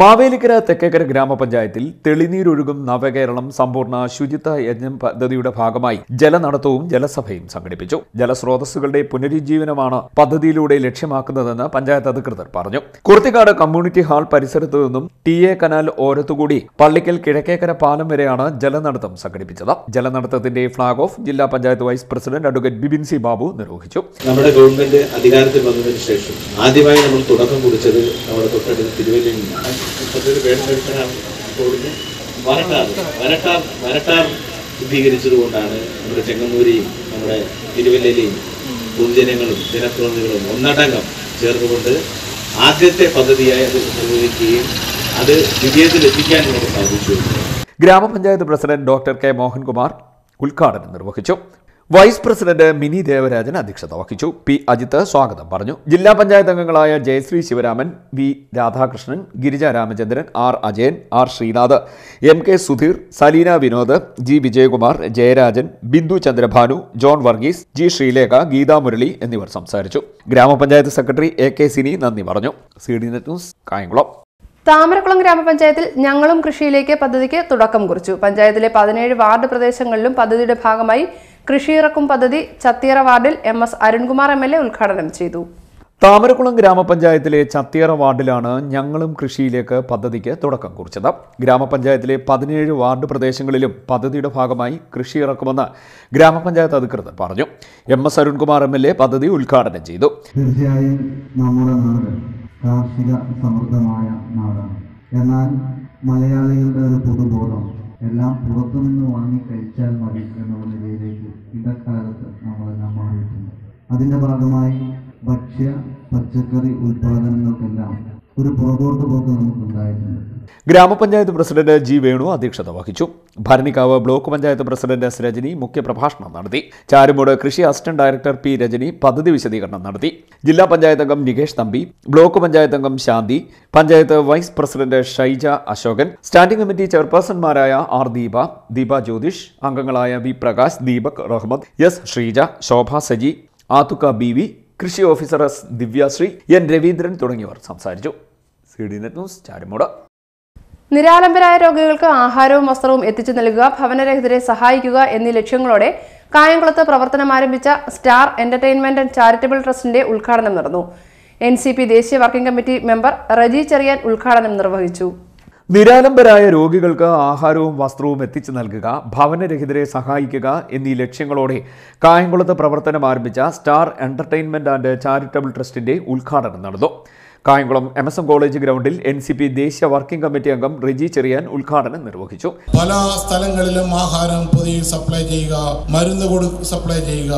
S2: മാവേലിക്കര തെക്കേക്കര ഗ്രാമപഞ്ചായത്തിൽ തെളിനീരൊഴുകും നവകേരളം സമ്പൂർണ ശുചിത്വ യജ്ഞം പദ്ധതിയുടെ ഭാഗമായി ജലനടത്തവും ജലസഭയും സംഘടിപ്പിച്ചു. ജലസ്രോതസ്സുകളുടെ പുനരുജ്ജീവനമാണ് പദ്ധതിയിലൂടെ ലക്ഷ്യമാക്കുന്നതെന്ന് പഞ്ചായത്ത് അധികൃതർ പറഞ്ഞു. കുർത്തിക്കാട് കമ്മ്യൂണിറ്റി ഹാൾ പരിസരത്തു നിന്നും ടി എ കനാൽ ഓരത്തുകൂടി പള്ളിക്കൽ കിഴക്കേക്കര പാലം വരെയാണ് ജലനടത്തം സംഘടിപ്പിച്ചത്. ജലനടത്തത്തിന്റെ ഫ്ളാഗ് ഓഫ് ജില്ലാ panchayat vice president advocate Bibin C Babu നിർവഹിച്ചു.
S10: നമ്മുടെ ഗവൺമെന്റ് അധികാരത്തിൽ വന്നതിന് ശേഷം ആദ്യമായി നമ്മൾ തുടക്കം കുറിച്ചത് നമ്മുടെ തൊട്ടടുത്ത് തിരുവല്ലയിൽ നിന്നാണ്. മറ്റൊരു പേരിനടുത്താണ് തോടിന് വരട്ടാർ വരട്ടാർ വരട്ടാർ ശുദ്ധീകരിച്ചതുകൊണ്ടാണ് നമ്മുടെ ചെങ്ങന്നൂരെയും നമ്മുടെ തിരുവല്ലയിലെയും പൊതുജനങ്ങളും ജനപ്രതിനിധികളും ഒന്നടങ്കം ചേർന്നുകൊണ്ട് ആദ്യത്തെ പദ്ധതിയായി അത് നിർവഹിക്കുകയും അത് വിജയത്തിലെത്തിക്കാൻ നമുക്ക് സാധിച്ചു.
S2: ഗ്രാമപഞ്ചായത്ത് പ്രസിഡന്റ് ഡോക്ടർ കെ മോഹൻകുമാർ ഉദ്ഘാടനം നിർവഹിച്ചു. വൈസ് പ്രസിഡന്റ് മിനി ദേവരാജൻ അധ്യക്ഷത വഹിച്ചു. പി. അജിത്ത് സ്വാഗതം പറഞ്ഞു. ജില്ലാ പഞ്ചായത്ത് അംഗങ്ങളായ Jayasree Sivaraman V. Radhakrishnan Girija Ramachandran R. Ajayan R. Sreenath M. K. Sudheer Saleena Vinod G. Vijayakumar Jayarajan Bindu Chandrabhanu John Varghese G. Sreelekha Geetha Murali എന്നിവർ സംസാരിച്ചു. ഗ്രാമപഞ്ചായത്ത് സെക്രട്ടറി എ. കെ. സിനി നന്ദി പറഞ്ഞു. C D news Kayamkulam.
S1: Thamarakulam ഗ്രാമപഞ്ചായത്തിൽ ഞങ്ങളും കൃഷിയിലേക്ക് പദ്ധതിക്ക് തുടക്കം കുറിച്ചു. പഞ്ചായത്തിലെ പതിനേഴ് വാർഡ് പ്രദേശങ്ങളിലും പദ്ധതിയുടെ ഭാഗമായി കൃഷിയിറക്കും പദ്ധതി ചത്തിയറ വാർഡിൽ M S Arunkumar M L A ഉദ്ഘാടനം ചെയ്തു.
S2: താമരക്കുളം ഗ്രാമപഞ്ചായത്തിലെ ചത്തിയറ വാർഡിലാണ് ഞങ്ങളും കൃഷിയിലേക്ക് പദ്ധതിക്ക് തുടക്കം കുറിച്ചത്. ഗ്രാമപഞ്ചായത്തിലെ പതിനേഴ് വാർഡ് പ്രദേശങ്ങളിലും പദ്ധതിയുടെ ഭാഗമായി കൃഷി ഇറക്കുമെന്ന് ഗ്രാമപഞ്ചായത്ത് അധികൃതർ പറഞ്ഞു. M S Arunkumar M L A പദ്ധതി ഉദ്ഘാടനം ചെയ്തു.
S11: തീർച്ചയായും നമ്മുടെ നാട് കാർഷിക സമൃദ്ധമായ നാടാണ്. എന്നാൽ മലയാളികളുടെ ഒരു പൊതുബോധം എല്ലാം പുറത്തുനിന്ന് വാങ്ങി കഴിച്ചാൽ മതി എന്നുള്ള നിലയിലേക്ക് ഇടക്കാലത്ത് നമ്മളെല്ലാം മാറിയിട്ടുണ്ട്. അതിന്റെ ഭാഗമായി ഭക്ഷ്യ പച്ചക്കറി ഉൽപ്പാദനങ്ങൾക്കെല്ലാം ഒരു പുറകോട്ട് പോക്ക് നമുക്കുണ്ടായിട്ടുണ്ട്.
S2: ഗ്രാമപഞ്ചായത്ത് പ്രസിഡന്റ് ജി വേണു അധ്യക്ഷത വഹിച്ചു. Bharanikavu block panchayat president S Rajani മുഖ്യപ്രഭാഷണം നടത്തി. ചാരുമൂട് കൃഷി അസിസ്റ്റന്റ് ഡയറക്ടർ പി രജനി പദ്ധതി വിശദീകരണം നടത്തി. ജില്ലാ പഞ്ചായത്ത് അംഗം നികേഷ് തമ്പി ബ്ലോക്ക് പഞ്ചായത്ത് അംഗം Shanthi panchayat vice president Shaija Asokan standing committee ചെയർപേഴ്സൺമാരായ R Deepa Deepa Jyothish അംഗങ്ങളായ V Prakash Deepak Rahmad S Sreeja Shobha Saji Athukka B V കൃഷി officer S Divyasree N Raveendran തുടങ്ങിയവർ സംസാരിച്ചു. C D net news Charummoodu.
S1: നിരാലംബരായ രോഗികൾക്ക് ആഹാരവും വസ്ത്രവും എത്തിച്ചു നൽകുക ഭവനരഹിതരെ സഹായിക്കുക എന്നീ ലക്ഷ്യങ്ങളോടെ കായംകുളത്ത് പ്രവർത്തനം ആരംഭിച്ച സ്റ്റാർ എന്റർടൈൻമെന്റ് ആൻഡ് ചാരിറ്റബിൾ ട്രസ്റ്റിന്റെ ഉദ്ഘാടനം നടന്നു. എൻ സി പി ദേശീയ working committee member Reji Cherian ഉദ്ഘാടനം നിർവഹിച്ചു.
S2: നിരാലംബരായ രോഗികൾക്ക് ആഹാരവും വസ്ത്രവും എത്തിച്ചു നൽകുക ഭവനരഹിതരെ സഹായിക്കുക എന്നീ ലക്ഷ്യങ്ങളോടെ കായംകുളത്ത് പ്രവർത്തനം ആരംഭിച്ച സ്റ്റാർ എന്റർടൈൻമെന്റ് ആൻഡ് ചാരിറ്റബിൾ ട്രസ്റ്റിന്റെ ഉദ്ഘാടനം നടന്നു. Kayamkulam M S M college ഗ്രൗണ്ടിൽ എൻ സി പി ദേശീയ വർക്കിംഗ് കമ്മിറ്റി അംഗം റിജി ചെറിയാൻ ഉദ്ഘാടനം നിർവഹിച്ചു.
S12: പല സ്ഥലങ്ങളിലും ആഹാരം പൊതിയിൽ സപ്ലൈ ചെയ്യുക മരുന്ന് കൊടു സപ്ലൈ ചെയ്യുക.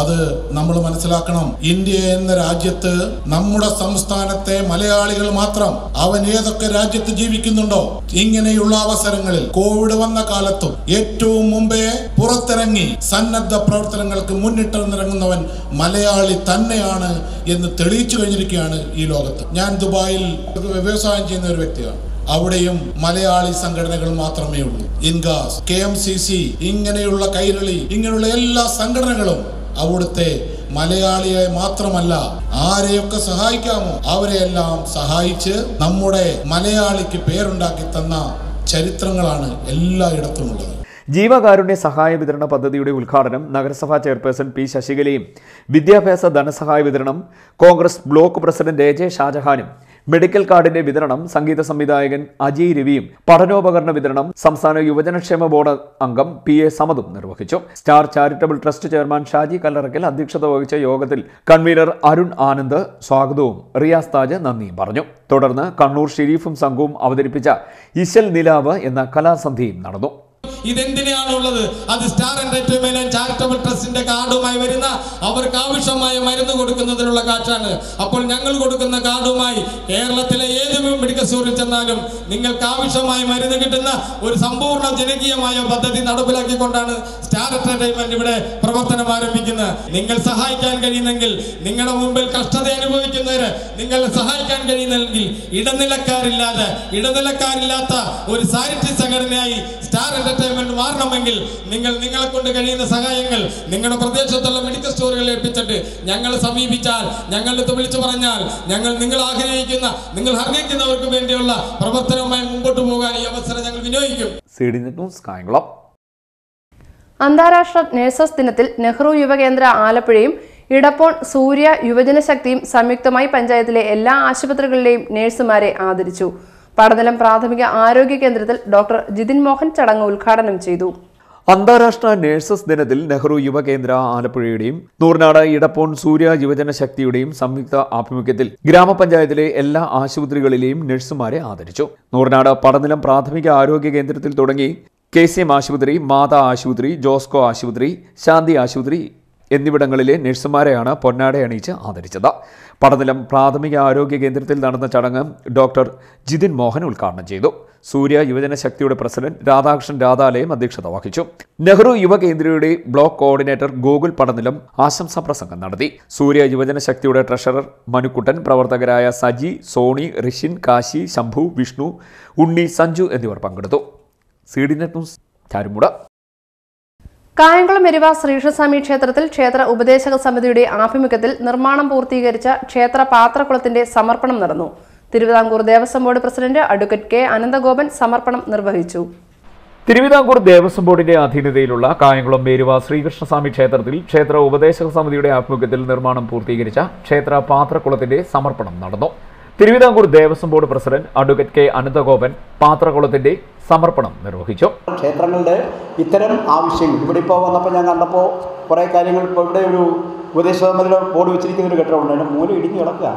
S12: അത് നമ്മൾ മനസ്സിലാക്കണം. ഇന്ത്യ എന്ന രാജ്യത്ത് നമ്മുടെ സംസ്ഥാനത്തെ മലയാളികൾ മാത്രം അവൻ ഏതൊക്കെ രാജ്യത്ത് ജീവിക്കുന്നുണ്ടോ ഇങ്ങനെയുള്ള അവസരങ്ങളിൽ കോവിഡ് വന്ന കാലത്തും ഏറ്റവും മുമ്പേ പുറത്തിറങ്ങി സന്നദ്ധ പ്രവർത്തനങ്ങൾക്ക് മുന്നിട്ടിറങ്ങുന്നവൻ മലയാളി തന്നെയാണ് എന്ന് തെളിയിച്ചു കഴിഞ്ഞിരിക്കുകയാണ് ഈ ലോകത്ത്. ഞാൻ ദുബായിൽ വ്യവസായം ചെയ്യുന്ന ഒരു വ്യക്തിയാണ്. അവിടെയും മലയാളി സംഘടനകൾ മാത്രമേ ഉള്ളൂ. ഇൻഗാസ് കെ എം സി സി ഇങ്ങനെയുള്ള കൈരളി ഇങ്ങനെയുള്ള എല്ലാ സംഘടനകളും അവിടുത്തെ മലയാളിയെ മാത്രമല്ല ആരെയൊക്കെ സഹായിക്കാമോ അവരെയെല്ലാം സഹായിച്ച് നമ്മുടെ മലയാളിക്ക് പേരുണ്ടാക്കി തന്ന ചരിത്രങ്ങളാണ് എല്ലായിടത്തും ഉള്ളത്
S2: ജീവകാരുണ്യ സഹായ വിതരണ പദ്ധതിയുടെ ഉദ്ഘാടനം നഗരസഭാ ചെയർപേഴ്സൺ പി ശശികലയും വിദ്യാഭ്യാസ ധനസഹായ വിതരണം Congress block president A J ഷാജഹാനും medical കാർഡിന്റെ വിതരണം സംഗീത സംവിധായകൻ അജയ് രവിയും പഠനോപകരണ വിതരണം സംസ്ഥാന യുവജനക്ഷേമ ബോർഡ് അംഗം പി എ സമതും നിർവഹിച്ചു. Star charitable trust chairman Shaji Kallarackal അധ്യക്ഷത വഹിച്ച യോഗത്തിൽ കൺവീനർ അരുൺ ആനന്ദ് സ്വാഗതവും റിയാസ് താജ് നന്ദിയും പറഞ്ഞു. തുടർന്ന് കണ്ണൂർ ഷെരീഫും സംഘവും അവതരിപ്പിച്ച ഇശൽ നിലാവ് എന്ന കലാസന്ധിയും നടന്നു.
S13: ഇതെന്തിനാണുള്ളത് അത് സ്റ്റാർ എന്റർടൈൻമെന്റ് ആൻഡ് ചാരിറ്റബിൾ ട്രസ്റ്റിന്റെ കാർഡുമായി വരുന്ന അവർക്ക് ആവശ്യമായ മരുന്ന് കൊടുക്കുന്നതിനുള്ള കാശാണ് അപ്പോൾ ഞങ്ങൾ കൊടുക്കുന്ന കാർഡുമായി കേരളത്തിലെ ഏത് മെഡിക്കൽ സ്റ്റോറിൽ ചെന്നാലും നിങ്ങൾക്ക് ആവശ്യമായ മരുന്ന് കിട്ടുന്ന ഒരു സമ്പൂർണ ജനകീയമായ പദ്ധതി നടപ്പിലാക്കിക്കൊണ്ടാണ് സ്റ്റാർ എന്റർടൈൻമെന്റ് ഇവിടെ പ്രവർത്തനം ആരംഭിക്കുന്നത്. നിങ്ങൾ സഹായിക്കാൻ കഴിയുന്നെങ്കിൽ നിങ്ങളുടെ മുമ്പിൽ കഷ്ടത അനുഭവിക്കുന്നവര് നിങ്ങളെ സഹായിക്കാൻ കഴിയുന്നെങ്കിൽ ഇടനിലക്കാരില്ലാതെ ഇടനിലക്കാരില്ലാത്ത ഒരു സാരിറ്റി സംഘടനയായി സ്റ്റാർ എന്റർടൈൻമെന്റ് മാറണമെങ്കിൽ നിങ്ങൾ നിങ്ങളെ കൊണ്ട് കഴിയുന്ന സഹായങ്ങൾ നിങ്ങളുടെ പ്രദേശത്തുള്ള മെഡിക്കൽ സ്റ്റോറുകളിൽ ഏൽപ്പിച്ചിട്ട് ഞങ്ങൾ സമീപിച്ചാൽ ഞങ്ങളുടെ വിളിച്ചു പറഞ്ഞാൽ ഞങ്ങൾ നിങ്ങൾ ആഗ്രഹിക്കുന്ന നിങ്ങൾ ആഗ്രഹിക്കുന്നവർക്ക് വേണ്ടിയുള്ള പ്രവർത്തനവുമായി മുമ്പോട്ട് പോകാൻ ഈ അവസരം ഞങ്ങൾ വിനിയോഗിക്കും.
S1: അന്താരാഷ്ട്ര നഴ്സസ് ദിനത്തിൽ നെഹ്റു യുവകേന്ദ്ര ആലപ്പുഴയും ഇടപ്പോൺ സൂര്യ യുവജന ശക്തിയും സംയുക്തമായി പഞ്ചായത്തിലെ എല്ലാ ആശുപത്രികളിലെയും നഴ്സുമാരെ ആദരിച്ചു. പടനിലം പ്രാഥമിക ആരോഗ്യ കേന്ദ്രത്തിൽ ഡോക്ടർ ജിതിൻ മോഹൻ ചടങ്ങ് ഉദ്ഘാടനം ചെയ്തു.
S2: അന്താരാഷ്ട്ര നഴ്സസ് ദിനത്തിൽ നെഹ്റു യുവകേന്ദ്ര ആലപ്പുഴയുടെയും നൂർനാട് ഇടപ്പോൺ സൂര്യ യുവജന ശക്തിയുടെയും സംയുക്ത ആഭിമുഖ്യത്തിൽ ഗ്രാമപഞ്ചായത്തിലെ എല്ലാ ആശുപത്രികളിലെയും നഴ്സുമാരെ ആദരിച്ചു. നൂർനാട് പടനിലം പ്രാഥമിക ആരോഗ്യ കേന്ദ്രത്തിൽ തുടങ്ങി കെ സി എം ആശുപത്രി മാതാ ആശുപത്രി ജോസ്കോ ആശുപത്രി ശാന്തി ആശുപത്രി എന്നിവിടങ്ങളിലെ നഴ്സുമാരെയാണ് പൊന്നാട അണിയിച്ച് ആദരിച്ചത്. പടനിലം പ്രാഥമിക ആരോഗ്യ കേന്ദ്രത്തിൽ നടന്ന ചടങ്ങ് ഡോക്ടർ ജിതിൻ മോഹൻ ഉദ്ഘാടനം ചെയ്തു. സൂര്യ യുവജന ശക്തിയുടെ പ്രസിഡന്റ് രാധാകൃഷ്ണൻ രാധാലയം അധ്യക്ഷത വഹിച്ചു. നെഹ്റു യുവകേന്ദ്രയുടെ ബ്ലോക്ക് കോർഡിനേറ്റർ ഗോകുൽ പടനിലം ആശംസാ പ്രസംഗം നടത്തി. സൂര്യ യുവജന ശക്തിയുടെ ട്രഷറർ മനുക്കുട്ടൻ പ്രവർത്തകരായ സജി സോണി ഋഷിൻ കാശി ശംഭു വിഷ്ണു ഉണ്ണി സഞ്ജു എന്നിവർ പങ്കെടുത്തു. C D net news Charummoodu.
S1: Kayamkulam Eruva Sreekrishnaswamy ക്ഷേത്രത്തിൽ ക്ഷേത്ര ഉപദേശക സമിതിയുടെ ആഭിമുഖ്യത്തിൽ നിർമ്മാണം പൂർത്തീകരിച്ച ക്ഷേത്ര പാത്രക്കുളത്തിന്റെ സമർപ്പണം നടന്നു. Travancore Devaswom board president advocate K Ananthagopan സമർപ്പണം നിർവഹിച്ചു.
S2: തിരുവിതാംകൂർ ദേവസ്വം ബോർഡിന്റെ അധീനതയിലുള്ള കായംകുളം മേരുവ ശ്രീകൃഷ്ണസ്വാമി ക്ഷേത്രത്തിൽ ക്ഷേത്ര ഉപദേശക സമിതിയുടെ ആഭിമുഖ്യത്തിൽ നിർമ്മാണം പൂർത്തീകരിച്ച ക്ഷേത്ര പാത്രക്കുളത്തിന്റെ സമർപ്പണം നടന്നു. Travancore Devaswom board president advocate K Ananthagopan പാത്രകുളത്തിന്റെ സമർപ്പണം നിർവഹിച്ചു.
S14: ക്ഷേത്രങ്ങളുടെ ഇത്തരം ആവശ്യങ്ങൾ ഇവിടെ ഇപ്പോൾ വന്നപ്പോൾ ഞാൻ കണ്ടപ്പോൾ കുറേ കാര്യങ്ങൾ ഇപ്പോൾ ഇവിടെ ഒരു ഉപദേശമതിലോ ബോർഡ് വെച്ചിരിക്കുന്ന ഒരു കെട്ടിടമുണ്ട്. അതിന്റെ മൂല ഇടിഞ്ഞു കിടക്കുക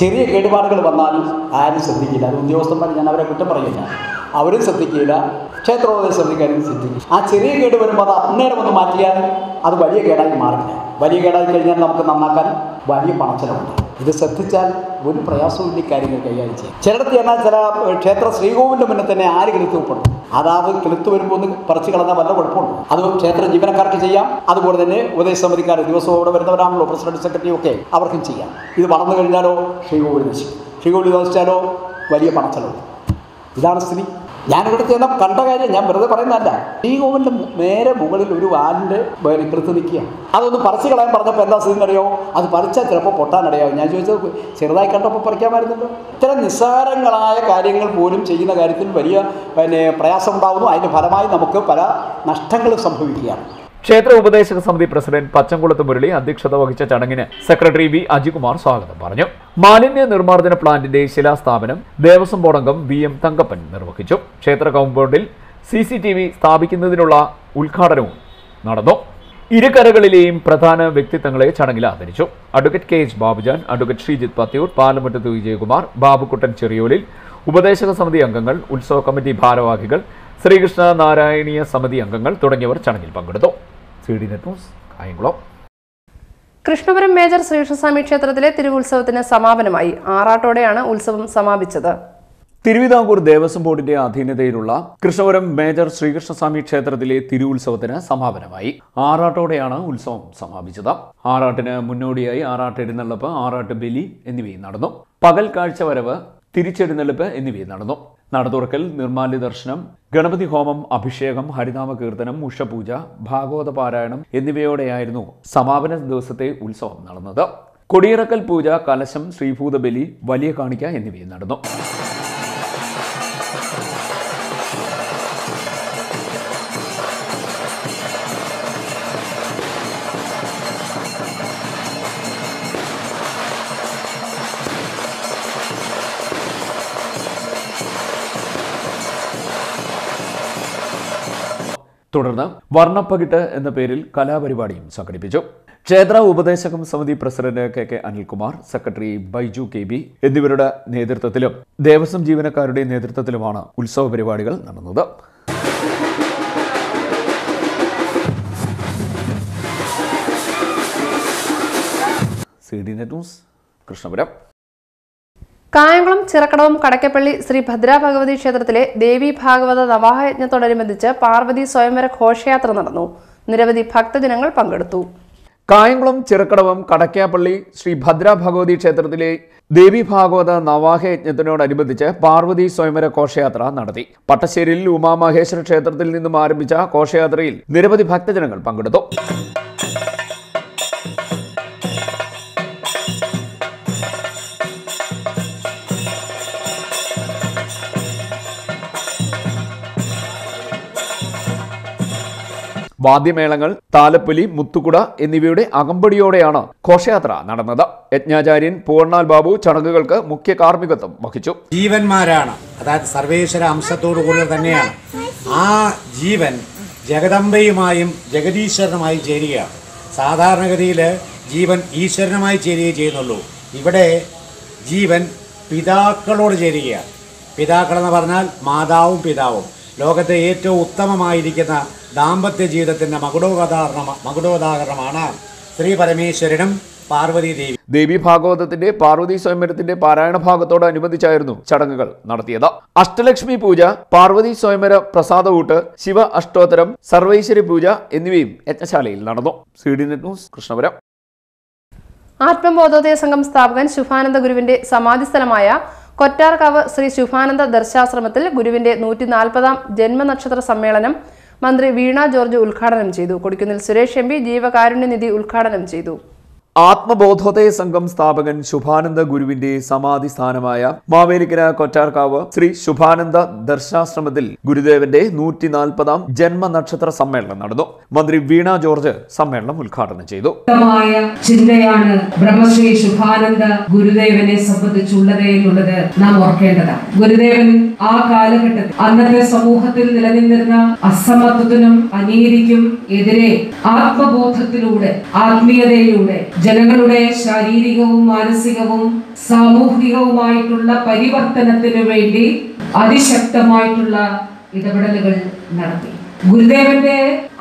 S14: ചെറിയ കേടുപാടുകൾ വന്നാലും ആരും ശ്രദ്ധിക്കില്ല. അത് ഉദ്യോഗസ്ഥന്മാർ ഞാൻ അവരെ കുറ്റം പറയില്ല അവരും ശ്രദ്ധിക്കില്ല. ക്ഷേത്രോപദേശ ശ്രദ്ധിക്കാനും ശ്രദ്ധിക്കും ആ ചെറിയ കേട് വരുമ്പോൾ അത് അന്നേരം ഒന്ന് മാറ്റിയാൽ അത് വലിയ കേടായി മാറില്ല. വലിയ കേടായി കഴിഞ്ഞാൽ നമുക്ക് നന്നാക്കാൻ വലിയ പണച്ചെലവുണ്ട്. ഇത് ശ്രദ്ധിച്ചാൽ ഒരു പ്രയാസവും ഇല്ല കാര്യങ്ങൾ കൈകാര്യം ചെയ്യും ചിലടത്ത് ചെന്നാൽ ചില ക്ഷേത്ര ശ്രീകോവിലിന്റെ മുന്നിൽ തന്നെ ആര് കിളുത്ത് വെപ്പുണ്ട് അതാത് കിളുത്ത് വരുമ്പോൾ ഒന്ന് പറിച്ചു കളഞ്ഞാൽ വല്ല കുഴപ്പമുണ്ട്. അത് ക്ഷേത്ര ജീവനക്കാർക്ക് ചെയ്യാം. അതുപോലെ തന്നെ ഉപദേശ സമിതിക്കാർ ദിവസവും അവിടെ വരുന്നവരാണല്ലോ പ്രസിഡന്റ് സെക്രട്ടറി ഒക്കെ അവർക്കും ചെയ്യാം. ഇത് വളർന്നു കഴിഞ്ഞാലോ ശ്രീകോവിൽ ശ്രീകോവിൽ നശിച്ചാലോ വലിയ പണച്ചെലവ്. ഇതാണ് സ്ഥിതി. ഞാനിവിടെ ചെന്ന കണ്ട കാര്യം ഞാൻ വെറുതെ പറയുന്നതല്ല. ശ്രീകോവിലിന്റെ നേരെ മുകളിൽ ഒരു വാലിന്റെ കൃത്ത് നിൽക്കുക. അതൊന്ന് പറിച്ചു കളയാൻ പറഞ്ഞപ്പോൾ എന്താ സ്ഥിതി അറിയോ അത് പറിച്ചാൽ ചിലപ്പോൾ പൊട്ടാനടയാവും. ഞാൻ ചോദിച്ചത് ചെറുതായി കണ്ടപ്പോൾ പറിക്കാമായിരുന്നല്ലോ. ഇത്തരം നിസ്സാരങ്ങളായ കാര്യങ്ങൾ പോലും ചെയ്യുന്ന കാര്യത്തിൽ വലിയ പിന്നെ പ്രയാസം ഉണ്ടാകുന്നു അതിന്റെ ഫലമായി നമുക്ക് പല നഷ്ടങ്ങളും സംഭവിക്കുകയാണ്.
S2: ക്ഷേത്ര ഉപദേശക സമിതി പ്രസിഡന്റ് പച്ചംകുളത്ത് മുരളി അധ്യക്ഷത വഹിച്ച ചടങ്ങിന് സെക്രട്ടറി വി അജികുമാർ സ്വാഗതം പറഞ്ഞു. മാലിന്യ നിർമ്മാർജന പ്ലാന്റിന്റെ ശിലാസ്ഥാപനം ദേവസ്വം ബോർഡ് അംഗം വി എം തങ്കപ്പൻ നിർവഹിച്ചു. ക്ഷേത്ര കോമ്പൗണ്ടിൽ സി സി ടി വി സ്ഥാപിക്കുന്നതിനുള്ള ഉദ്ഘാടനവും നടന്നു. ഇരുകരകളിലെയും പ്രധാന വ്യക്തിത്വങ്ങളെ ചടങ്ങിൽ ആദരിച്ചു. Advocate K H Babujan advocate Sreejith Pathiyoor Palamuttathu Vijayakumar Babukuttan Cheriyolil ഉപദേശക സമിതി അംഗങ്ങൾ ഉത്സവ കമ്മിറ്റി ഭാരവാഹികൾ ശ്രീകൃഷ്ണ നാരായണീയ സമിതി അംഗങ്ങൾ തുടങ്ങിയവർ ചടങ്ങിൽ പങ്കെടുത്തു. C D net news Kayamkulam.
S1: Krishnapuram major Sreekrishnaswamy ക്ഷേത്രത്തിലെ തിരുവുത്സവത്തിന് സമാപനമായി ആറാട്ടോടെയാണ് ഉത്സവം സമാപിച്ചത്.
S2: തിരുവിതാംകൂർ ദേവസ്വം ബോർഡിന്റെ അധീനതയിലുള്ള കൃഷ്ണപുരം മേജർ ശ്രീകൃഷ്ണസ്വാമി ക്ഷേത്രത്തിലെ തിരുവുത്സവത്തിന് സമാപനമായി ആറാട്ടോടെയാണ് ഉത്സവം സമാപിച്ചത്. ആറാട്ടിന് മുന്നോടിയായി ആറാട്ട് എഴുന്നള്ളപ്പ് ആറാട്ട് ബലി എന്നിവയും നടന്നു. പകൽ കാഴ്ച വരവ് തിരിച്ചെഴുന്നള്ളിപ്പ് എന്നിവയും നടന്നു. നടതുറക്കൽ നിർമാല്യ ദർശനം ഗണപതി ഹോമം അഭിഷേകം ഹരിനാമ കീർത്തനം ഉഷപൂജ ഭാഗവത പാരായണം എന്നിവയോടെയായിരുന്നു സമാപന ദിവസത്തെ ഉത്സവം നടന്നത്. കൊടിയിറക്കൽ പൂജ കലശം ശ്രീഭൂതബലി വലിയ കാണിക്ക എന്നിവയും നടന്നു. തുടർന്ന് വർണപ്പകിട്ട് എന്ന പേരിൽ കലാപരിപാടിയും സംഘടിപ്പിച്ചു. ക്ഷേത്ര ഉപദേശകം സമിതി president K K Anilkumar secretary Baiju K B എന്നിവരുടെ നേതൃത്വത്തിലും ദേവസ്വം ജീവനക്കാരുടെ നേതൃത്വത്തിലുമാണ് ഉത്സവ പരിപാടികൾ നടന്നത്. C D net news Krishnapuram.
S1: Kayamkulam ചിറക്കടവും Kadakkappally Sree Bhadrabhagavathi ക്ഷേത്രത്തിലെ ദേവി ഭാഗവത നവാഹയജ്ഞത്തോടനുബന്ധിച്ച് പാർവതി സ്വയംവര ഘോഷയാത്ര നടന്നു. നിരവധി ഭക്തജനങ്ങൾ പങ്കെടുത്തു.
S2: കായംകുളം ചിറക്കടവം കടക്കാപ്പള്ളി ശ്രീ ഭദ്രാ ഭഗവതി ക്ഷേത്രത്തിലെ ദേവി ഭാഗവത നവാഹ യജ്ഞത്തിനോടനുബന്ധിച്ച് പാർവതി സ്വയംവര ഘോഷയാത്ര നടത്തി. പട്ടശ്ശേരിയിൽ ഉമാമഹേശ്വര ക്ഷേത്രത്തിൽ നിന്നും ആരംഭിച്ച ഘോഷയാത്രയിൽ നിരവധി ഭക്തജനങ്ങൾ പങ്കെടുത്തു. വാദ്യമേളങ്ങൾ താലപ്പൊലി മുത്തുകുട എന്നിവയുടെ അകമ്പടിയോടെയാണ് ഘോഷയാത്ര നടന്നത്. യജ്ഞാചാര്യൻ പൂർണാൽ ബാബു ചടങ്ങുകൾക്ക് മുഖ്യ കാർമ്മികത്വം വഹിച്ചു.
S15: ജീവന്മാരാണ്. അതായത് സർവേശ്വര അംശത്തോടു കൂടി തന്നെയാണ്. ആ ജീവൻ ജഗദംബയുമായും ജഗദീശ്വരനുമായും ചേരുകയാണ്. സാധാരണഗതിയിൽ ജീവൻ ഈശ്വരനുമായി ചേരുകയേ ചെയ്യുന്നുള്ളൂ. ഇവിടെ ജീവൻ പിതാക്കളോട് ചേരുകയാണ്. പിതാക്കളെന്ന് പറഞ്ഞാൽ മാതാവും പിതാവും. ലോകത്തെ ഏറ്റവും ഉത്തമമായിരിക്കുന്ന ദാമ്പത്യ ജീവിതത്തിന്റെ മകുടോദാഹരണ മകുടോദാഹരണമാണ് ശ്രീ പരമേശ്വരനും പാർവതി ദേവി.
S2: ദേവി ഭാഗവതത്തിന്റെ പാർവതി സ്വയംവരത്തിന്റെ പാരായണ ഭാഗത്തോടനുബന്ധിച്ചായിരുന്നു ചടങ്ങുകൾ നടത്തിയത്. അഷ്ടലക്ഷ്മി പൂജ പാർവതി സ്വയംവര പ്രസാദകൂട്ട് ശിവ അഷ്ടോത്തരം സർവൈശ്വര്യ പൂജ എന്നിവയും യജ്ഞശാലയിൽ നടന്നു. C news Krishnapuram.
S1: ആത്മബോധോദയ സംഘം സ്ഥാപകൻ ശുഭാനന്ദ ഗുരുവിന്റെ സമാധിസ്ഥലമായ കൊറ്റാർക്കാവ് ശ്രീ ശുഭാനന്ദ ദർശാശ്രമത്തിൽ ഗുരുവിന്റെ നൂറ്റി നാൽപ്പതാം ജന്മനക്ഷത്ര സമ്മേളനം മന്ത്രി വീണ ജോർജ് ഉദ്ഘാടനം ചെയ്തു. കൊടിക്കുന്നിൽ സുരേഷ് എം ജീവകാരുണ്യനിധി ഉദ്ഘാടനം ചെയ്തു.
S2: ആത്മബോധോദയ സംഘം സ്ഥാപകൻ ശുഭാനന്ദ ഗുരുവിന്റെ സമാധി സ്ഥാനമായ മാവേലിക്കര കൊറ്റാർക്കാവ് ശ്രീ ശുഭാനന്ദ ദർശാശ്രമത്തിൽ ഗുരുദേവന്റെ നൂറ്റി നാൽപ്പതാം ജന്മനക്ഷത്ര സമ്മേളനം നടന്നു. മന്ത്രി വീണ ജോർജ് സമ്മേളനം ഉദ്ഘാടനം ചെയ്തു.
S16: ചിന്തയാണ് ബ്രഹ്മശ്രീ ശുഭാനന്ദ ഗുരുദേവനെ സംബന്ധിച്ചുള്ളത് എന്നുള്ളത് നാം ഓർക്കേണ്ടതാണ്. ഗുരുദേവൻ ആ കാലഘട്ടത്തിൽ അന്നത്തെ സമൂഹത്തിൽ നിലനിന്നിരുന്ന അസമത്വത്തിനും അനീതിക്കും എതിരെ ആത്മബോധത്തിലൂടെ ആത്മീയതയിലൂടെ ജനങ്ങളുടെ ശാരീരികവും മാനസികവും സാമൂഹികവുമായിട്ടുള്ള പരിവർത്തനത്തിനു വേണ്ടി അതിശക്തമായിട്ടുള്ള ഇടപെടലുകൾ നടത്തി. ഗുരുദേവന്റെ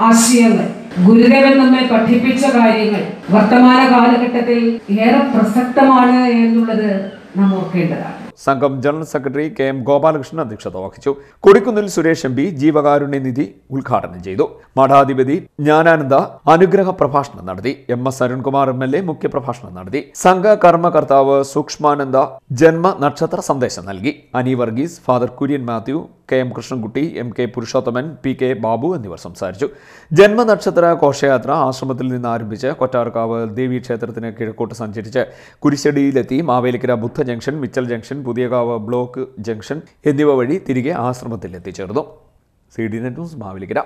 S16: ആശയങ്ങൾ ഗുരുദേവൻ നമ്മെ പഠിപ്പിച്ച കാര്യങ്ങൾ വർത്തമാന കാലഘട്ടത്തിൽ ഏറെ പ്രസക്തമാണ് എന്നുള്ളത് നാം ഓർക്കേണ്ടതാണ്.
S2: സംഘം general secretary K M Gopalakrishnan അധ്യക്ഷത വഹിച്ചു. കൊടിക്കുന്നിൽ സുരേഷ് എം പി ജീവകാരുണ്യനിധി ഉദ്ഘാടനം ചെയ്തു. മഠാധിപതി ജ്ഞാനാനന്ദ അനുഗ്രഹ പ്രഭാഷണം നടത്തി. M S Arunkumar M L A മുഖ്യപ്രഭാഷണം നടത്തി. സംഘ കർമ്മകർത്താവ് സൂക്ഷ്മാനന്ദ ജന്മ നക്ഷത്ര സന്ദേശം നൽകി. Ani Varghese father Kurian Mathew K M Krishnankutty M K Purushothaman P K Babu എന്നിവർ സംസാരിച്ചു. ജന്മനക്ഷത്ര ഘോഷയാത്ര ആശ്രമത്തിൽ നിന്ന് ആരംഭിച്ച് കൊറ്റാർക്കാവ് ദേവീക്ഷേത്രത്തിന് കിഴക്കോട്ട് സഞ്ചരിച്ച് കുരിശടിയിലെത്തി Mavelikara Buddha junction Mitchell junction Puthiyakavu block junction എന്നിവ വഴി തിരികെ ആശ്രമത്തിൽ എത്തിച്ചേർന്നു. C D net news Mavelikara.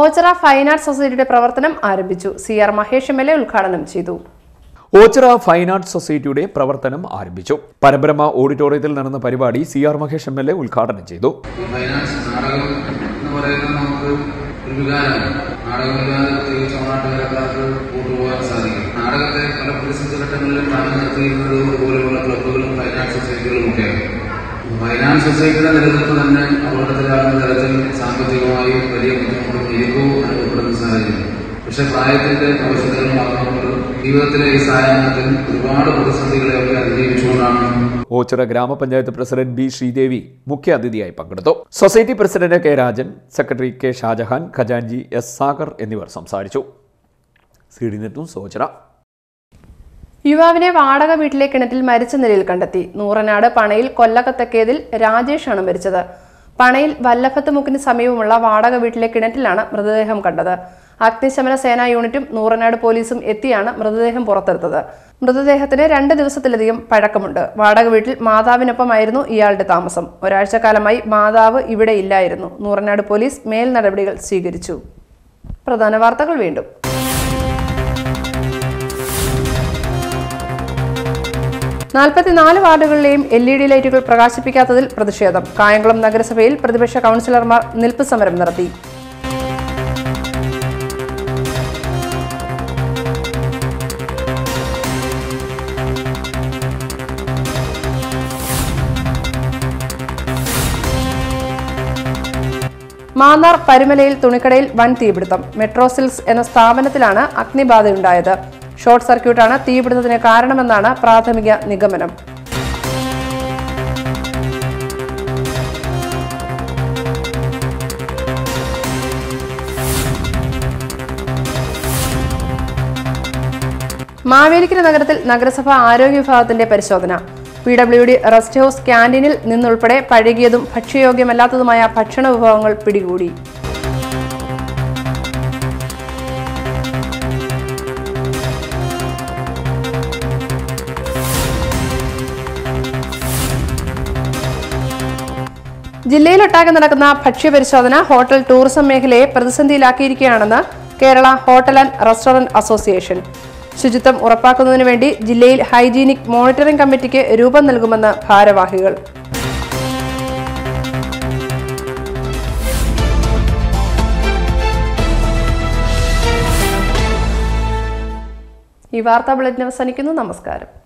S1: Ochira fine arts സൊസൈറ്റിയുടെ പ്രവർത്തനം ആരംഭിച്ചു. C R Mahesh M L A ഉദ്ഘാടനം ചെയ്തു.
S2: ഓച്ചിറ ഫൈൻ ആർട്സ് സൊസൈറ്റിയുടെ പ്രവർത്തനം ആരംഭിച്ചു. പരബ്രഹ്മ ഓഡിറ്റോറിയത്തിൽ നടന്ന പരിപാടി C R Mahesh M L A ഉദ്ഘാടനം ചെയ്തു.
S17: നാടകത്തെ പല പ്രതിസന്ധി ഘട്ടങ്ങളിലും താങ്ങി നിർത്തിയിരുന്നത് ഇതുപോലെയുള്ള ക്ലബ്ബുകളും ഫൈനാൻസ് സൊസൈറ്റികളും ഒക്കെയാണ് ഫൈനാൻസ് സൊസൈറ്റിയുടെ നിലനിൽപ്പ് തന്നെ അപകടത്തിലാകുന്ന തരത്തിൽ സാമ്പത്തികമായി വലിയ ബുദ്ധിമുട്ടും ഇരിക്കവും അനുഭവപ്പെടുന്ന സാഹചര്യം. പക്ഷെ പ്രായത്തിന്റെ ആവശ്യതകൾ മാത്രമുണ്ട് ജീവിതത്തിലെ ഈ സായാഹ്നത്തിൽ ഒരുപാട് പ്രതിസന്ധികളെയൊക്കെ അതിജീവിച്ചുകൊണ്ടാണ്.
S2: ഓച്ചിറ ഗ്രാമപഞ്ചായത്ത് പ്രസിഡന്റ് ബി ശ്രീദേവി മുഖ്യ അതിഥിയായി പങ്കെടുത്തു. Society president K Rajan secretary K Shajahan ഖജാൻജി S Sagar എന്നിവർ സംസാരിച്ചു. സി ഡി നെറ്റും സോച്ചിറ.
S1: യുവാവിനെ വാടക വീട്ടിലെ കിണറ്റിൽ മരിച്ച നിലയിൽ കണ്ടെത്തി. നൂറനാട് പണയിൽ കൊല്ലകത്തക്കേതിൽ രാജേഷാണ് മരിച്ചത്. പണയിൽ വല്ലഭത്ത് മുക്കിന് സമീപമുള്ള വാടക വീട്ടിലെ കിണറ്റിലാണ് മൃതദേഹം കണ്ടത്. അഗ്നിശമന സേനാ യൂണിറ്റും നൂറനാട് പോലീസും എത്തിയാണ് മൃതദേഹം പുറത്തെടുത്തത്. മൃതദേഹത്തിന് രണ്ട് ദിവസത്തിലധികം പഴക്കമുണ്ട്. വാടക വീട്ടിൽ മാതാവിനൊപ്പമായിരുന്നു ഇയാളുടെ താമസം. ഒരാഴ്ചക്കാലമായി മാതാവ് ഇവിടെ ഇല്ലായിരുന്നു. നൂറനാട് പോലീസ് മേൽ നടപടികൾ സ്വീകരിച്ചു. പ്രധാന വാർത്തകൾ വീണ്ടും. നാൽപ്പത്തിനാല് വാർഡുകളിലെയും എൽ ഇ ഡി ലൈറ്റുകൾ പ്രകാശിപ്പിക്കാത്തതിൽ പ്രതിഷേധം. കായംകുളം നഗരസഭയിൽ പ്രതിപക്ഷ കൗൺസിലർമാർ നിൽപ്പ് സമരം നടത്തി. മാന്നാർ പരുമലയിൽ തുണിക്കടയിൽ വൻ തീപിടുത്തം. മെട്രോ സിൽക്സ് എന്ന സ്ഥാപനത്തിലാണ് അഗ്നിബാധയുണ്ടായത്. ഷോർട്ട് സർക്യൂട്ടാണ് തീപിടുത്തത്തിന് കാരണമെന്നാണ് പ്രാഥമിക നിഗമനം. മാവേലിക്കര നഗരത്തിൽ നഗരസഭാ ആരോഗ്യ വിഭാഗത്തിന്റെ പരിശോധന. P W D rest house ക്യാന്റീനിൽ നിന്നുൾപ്പെടെ പഴകിയതും ഭക്ഷ്യയോഗ്യമല്ലാത്തതുമായ ഭക്ഷണ വിഭവങ്ങൾ പിടികൂടി. ജില്ലയിലൊട്ടാകെ നടക്കുന്ന ഭക്ഷ്യപരിശോധന ഹോട്ടൽ ടൂറിസം മേഖലയെ പ്രതിസന്ധിയിലാക്കിയിരിക്കുകയാണെന്ന് Kerala hotel and restaurant association. ശുചിത്വം ഉറപ്പാക്കുന്നതിനു വേണ്ടി ജില്ലയിൽ ഹൈജീനിക് മോണിറ്ററിംഗ് കമ്മിറ്റിക്ക് രൂപം നൽകുമെന്ന് ഭാരവാഹികൾ. ഈ വാർത്താ ബുള്ളറ്റിൻ അവസാനിക്കുന്നു. നമസ്കാരം.